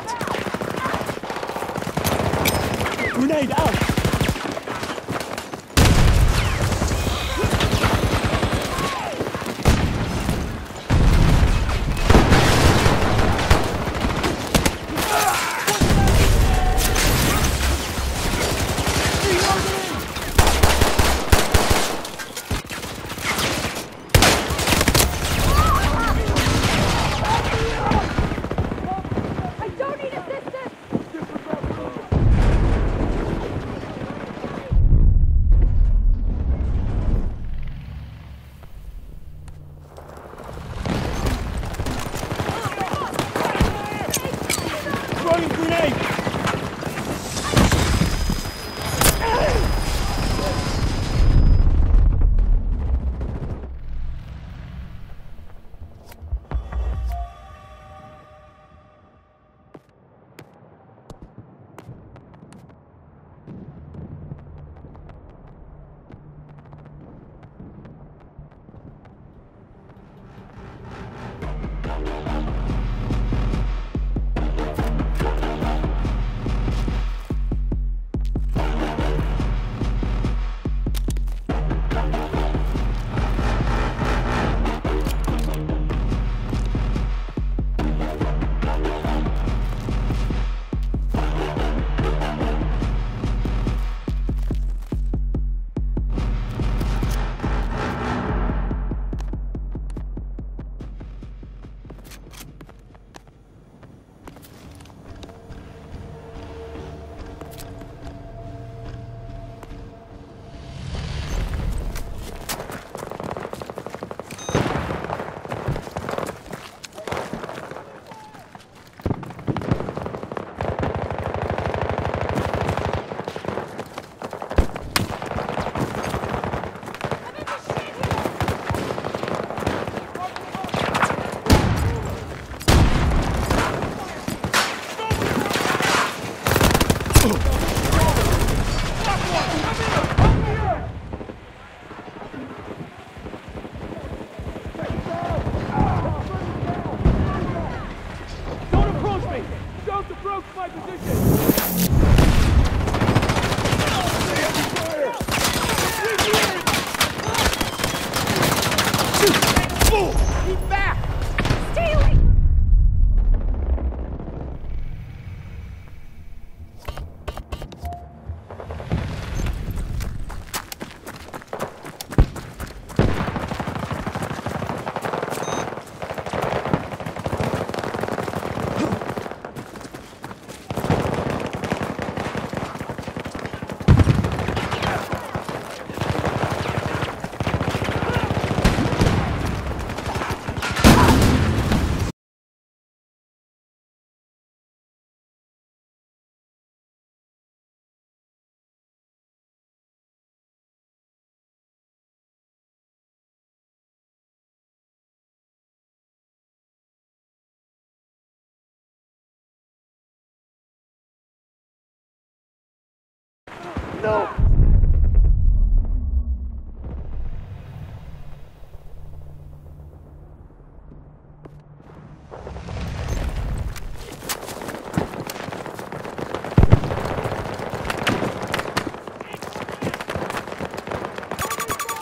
No.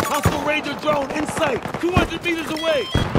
Hostile Ranger drone in sight, 200 meters away.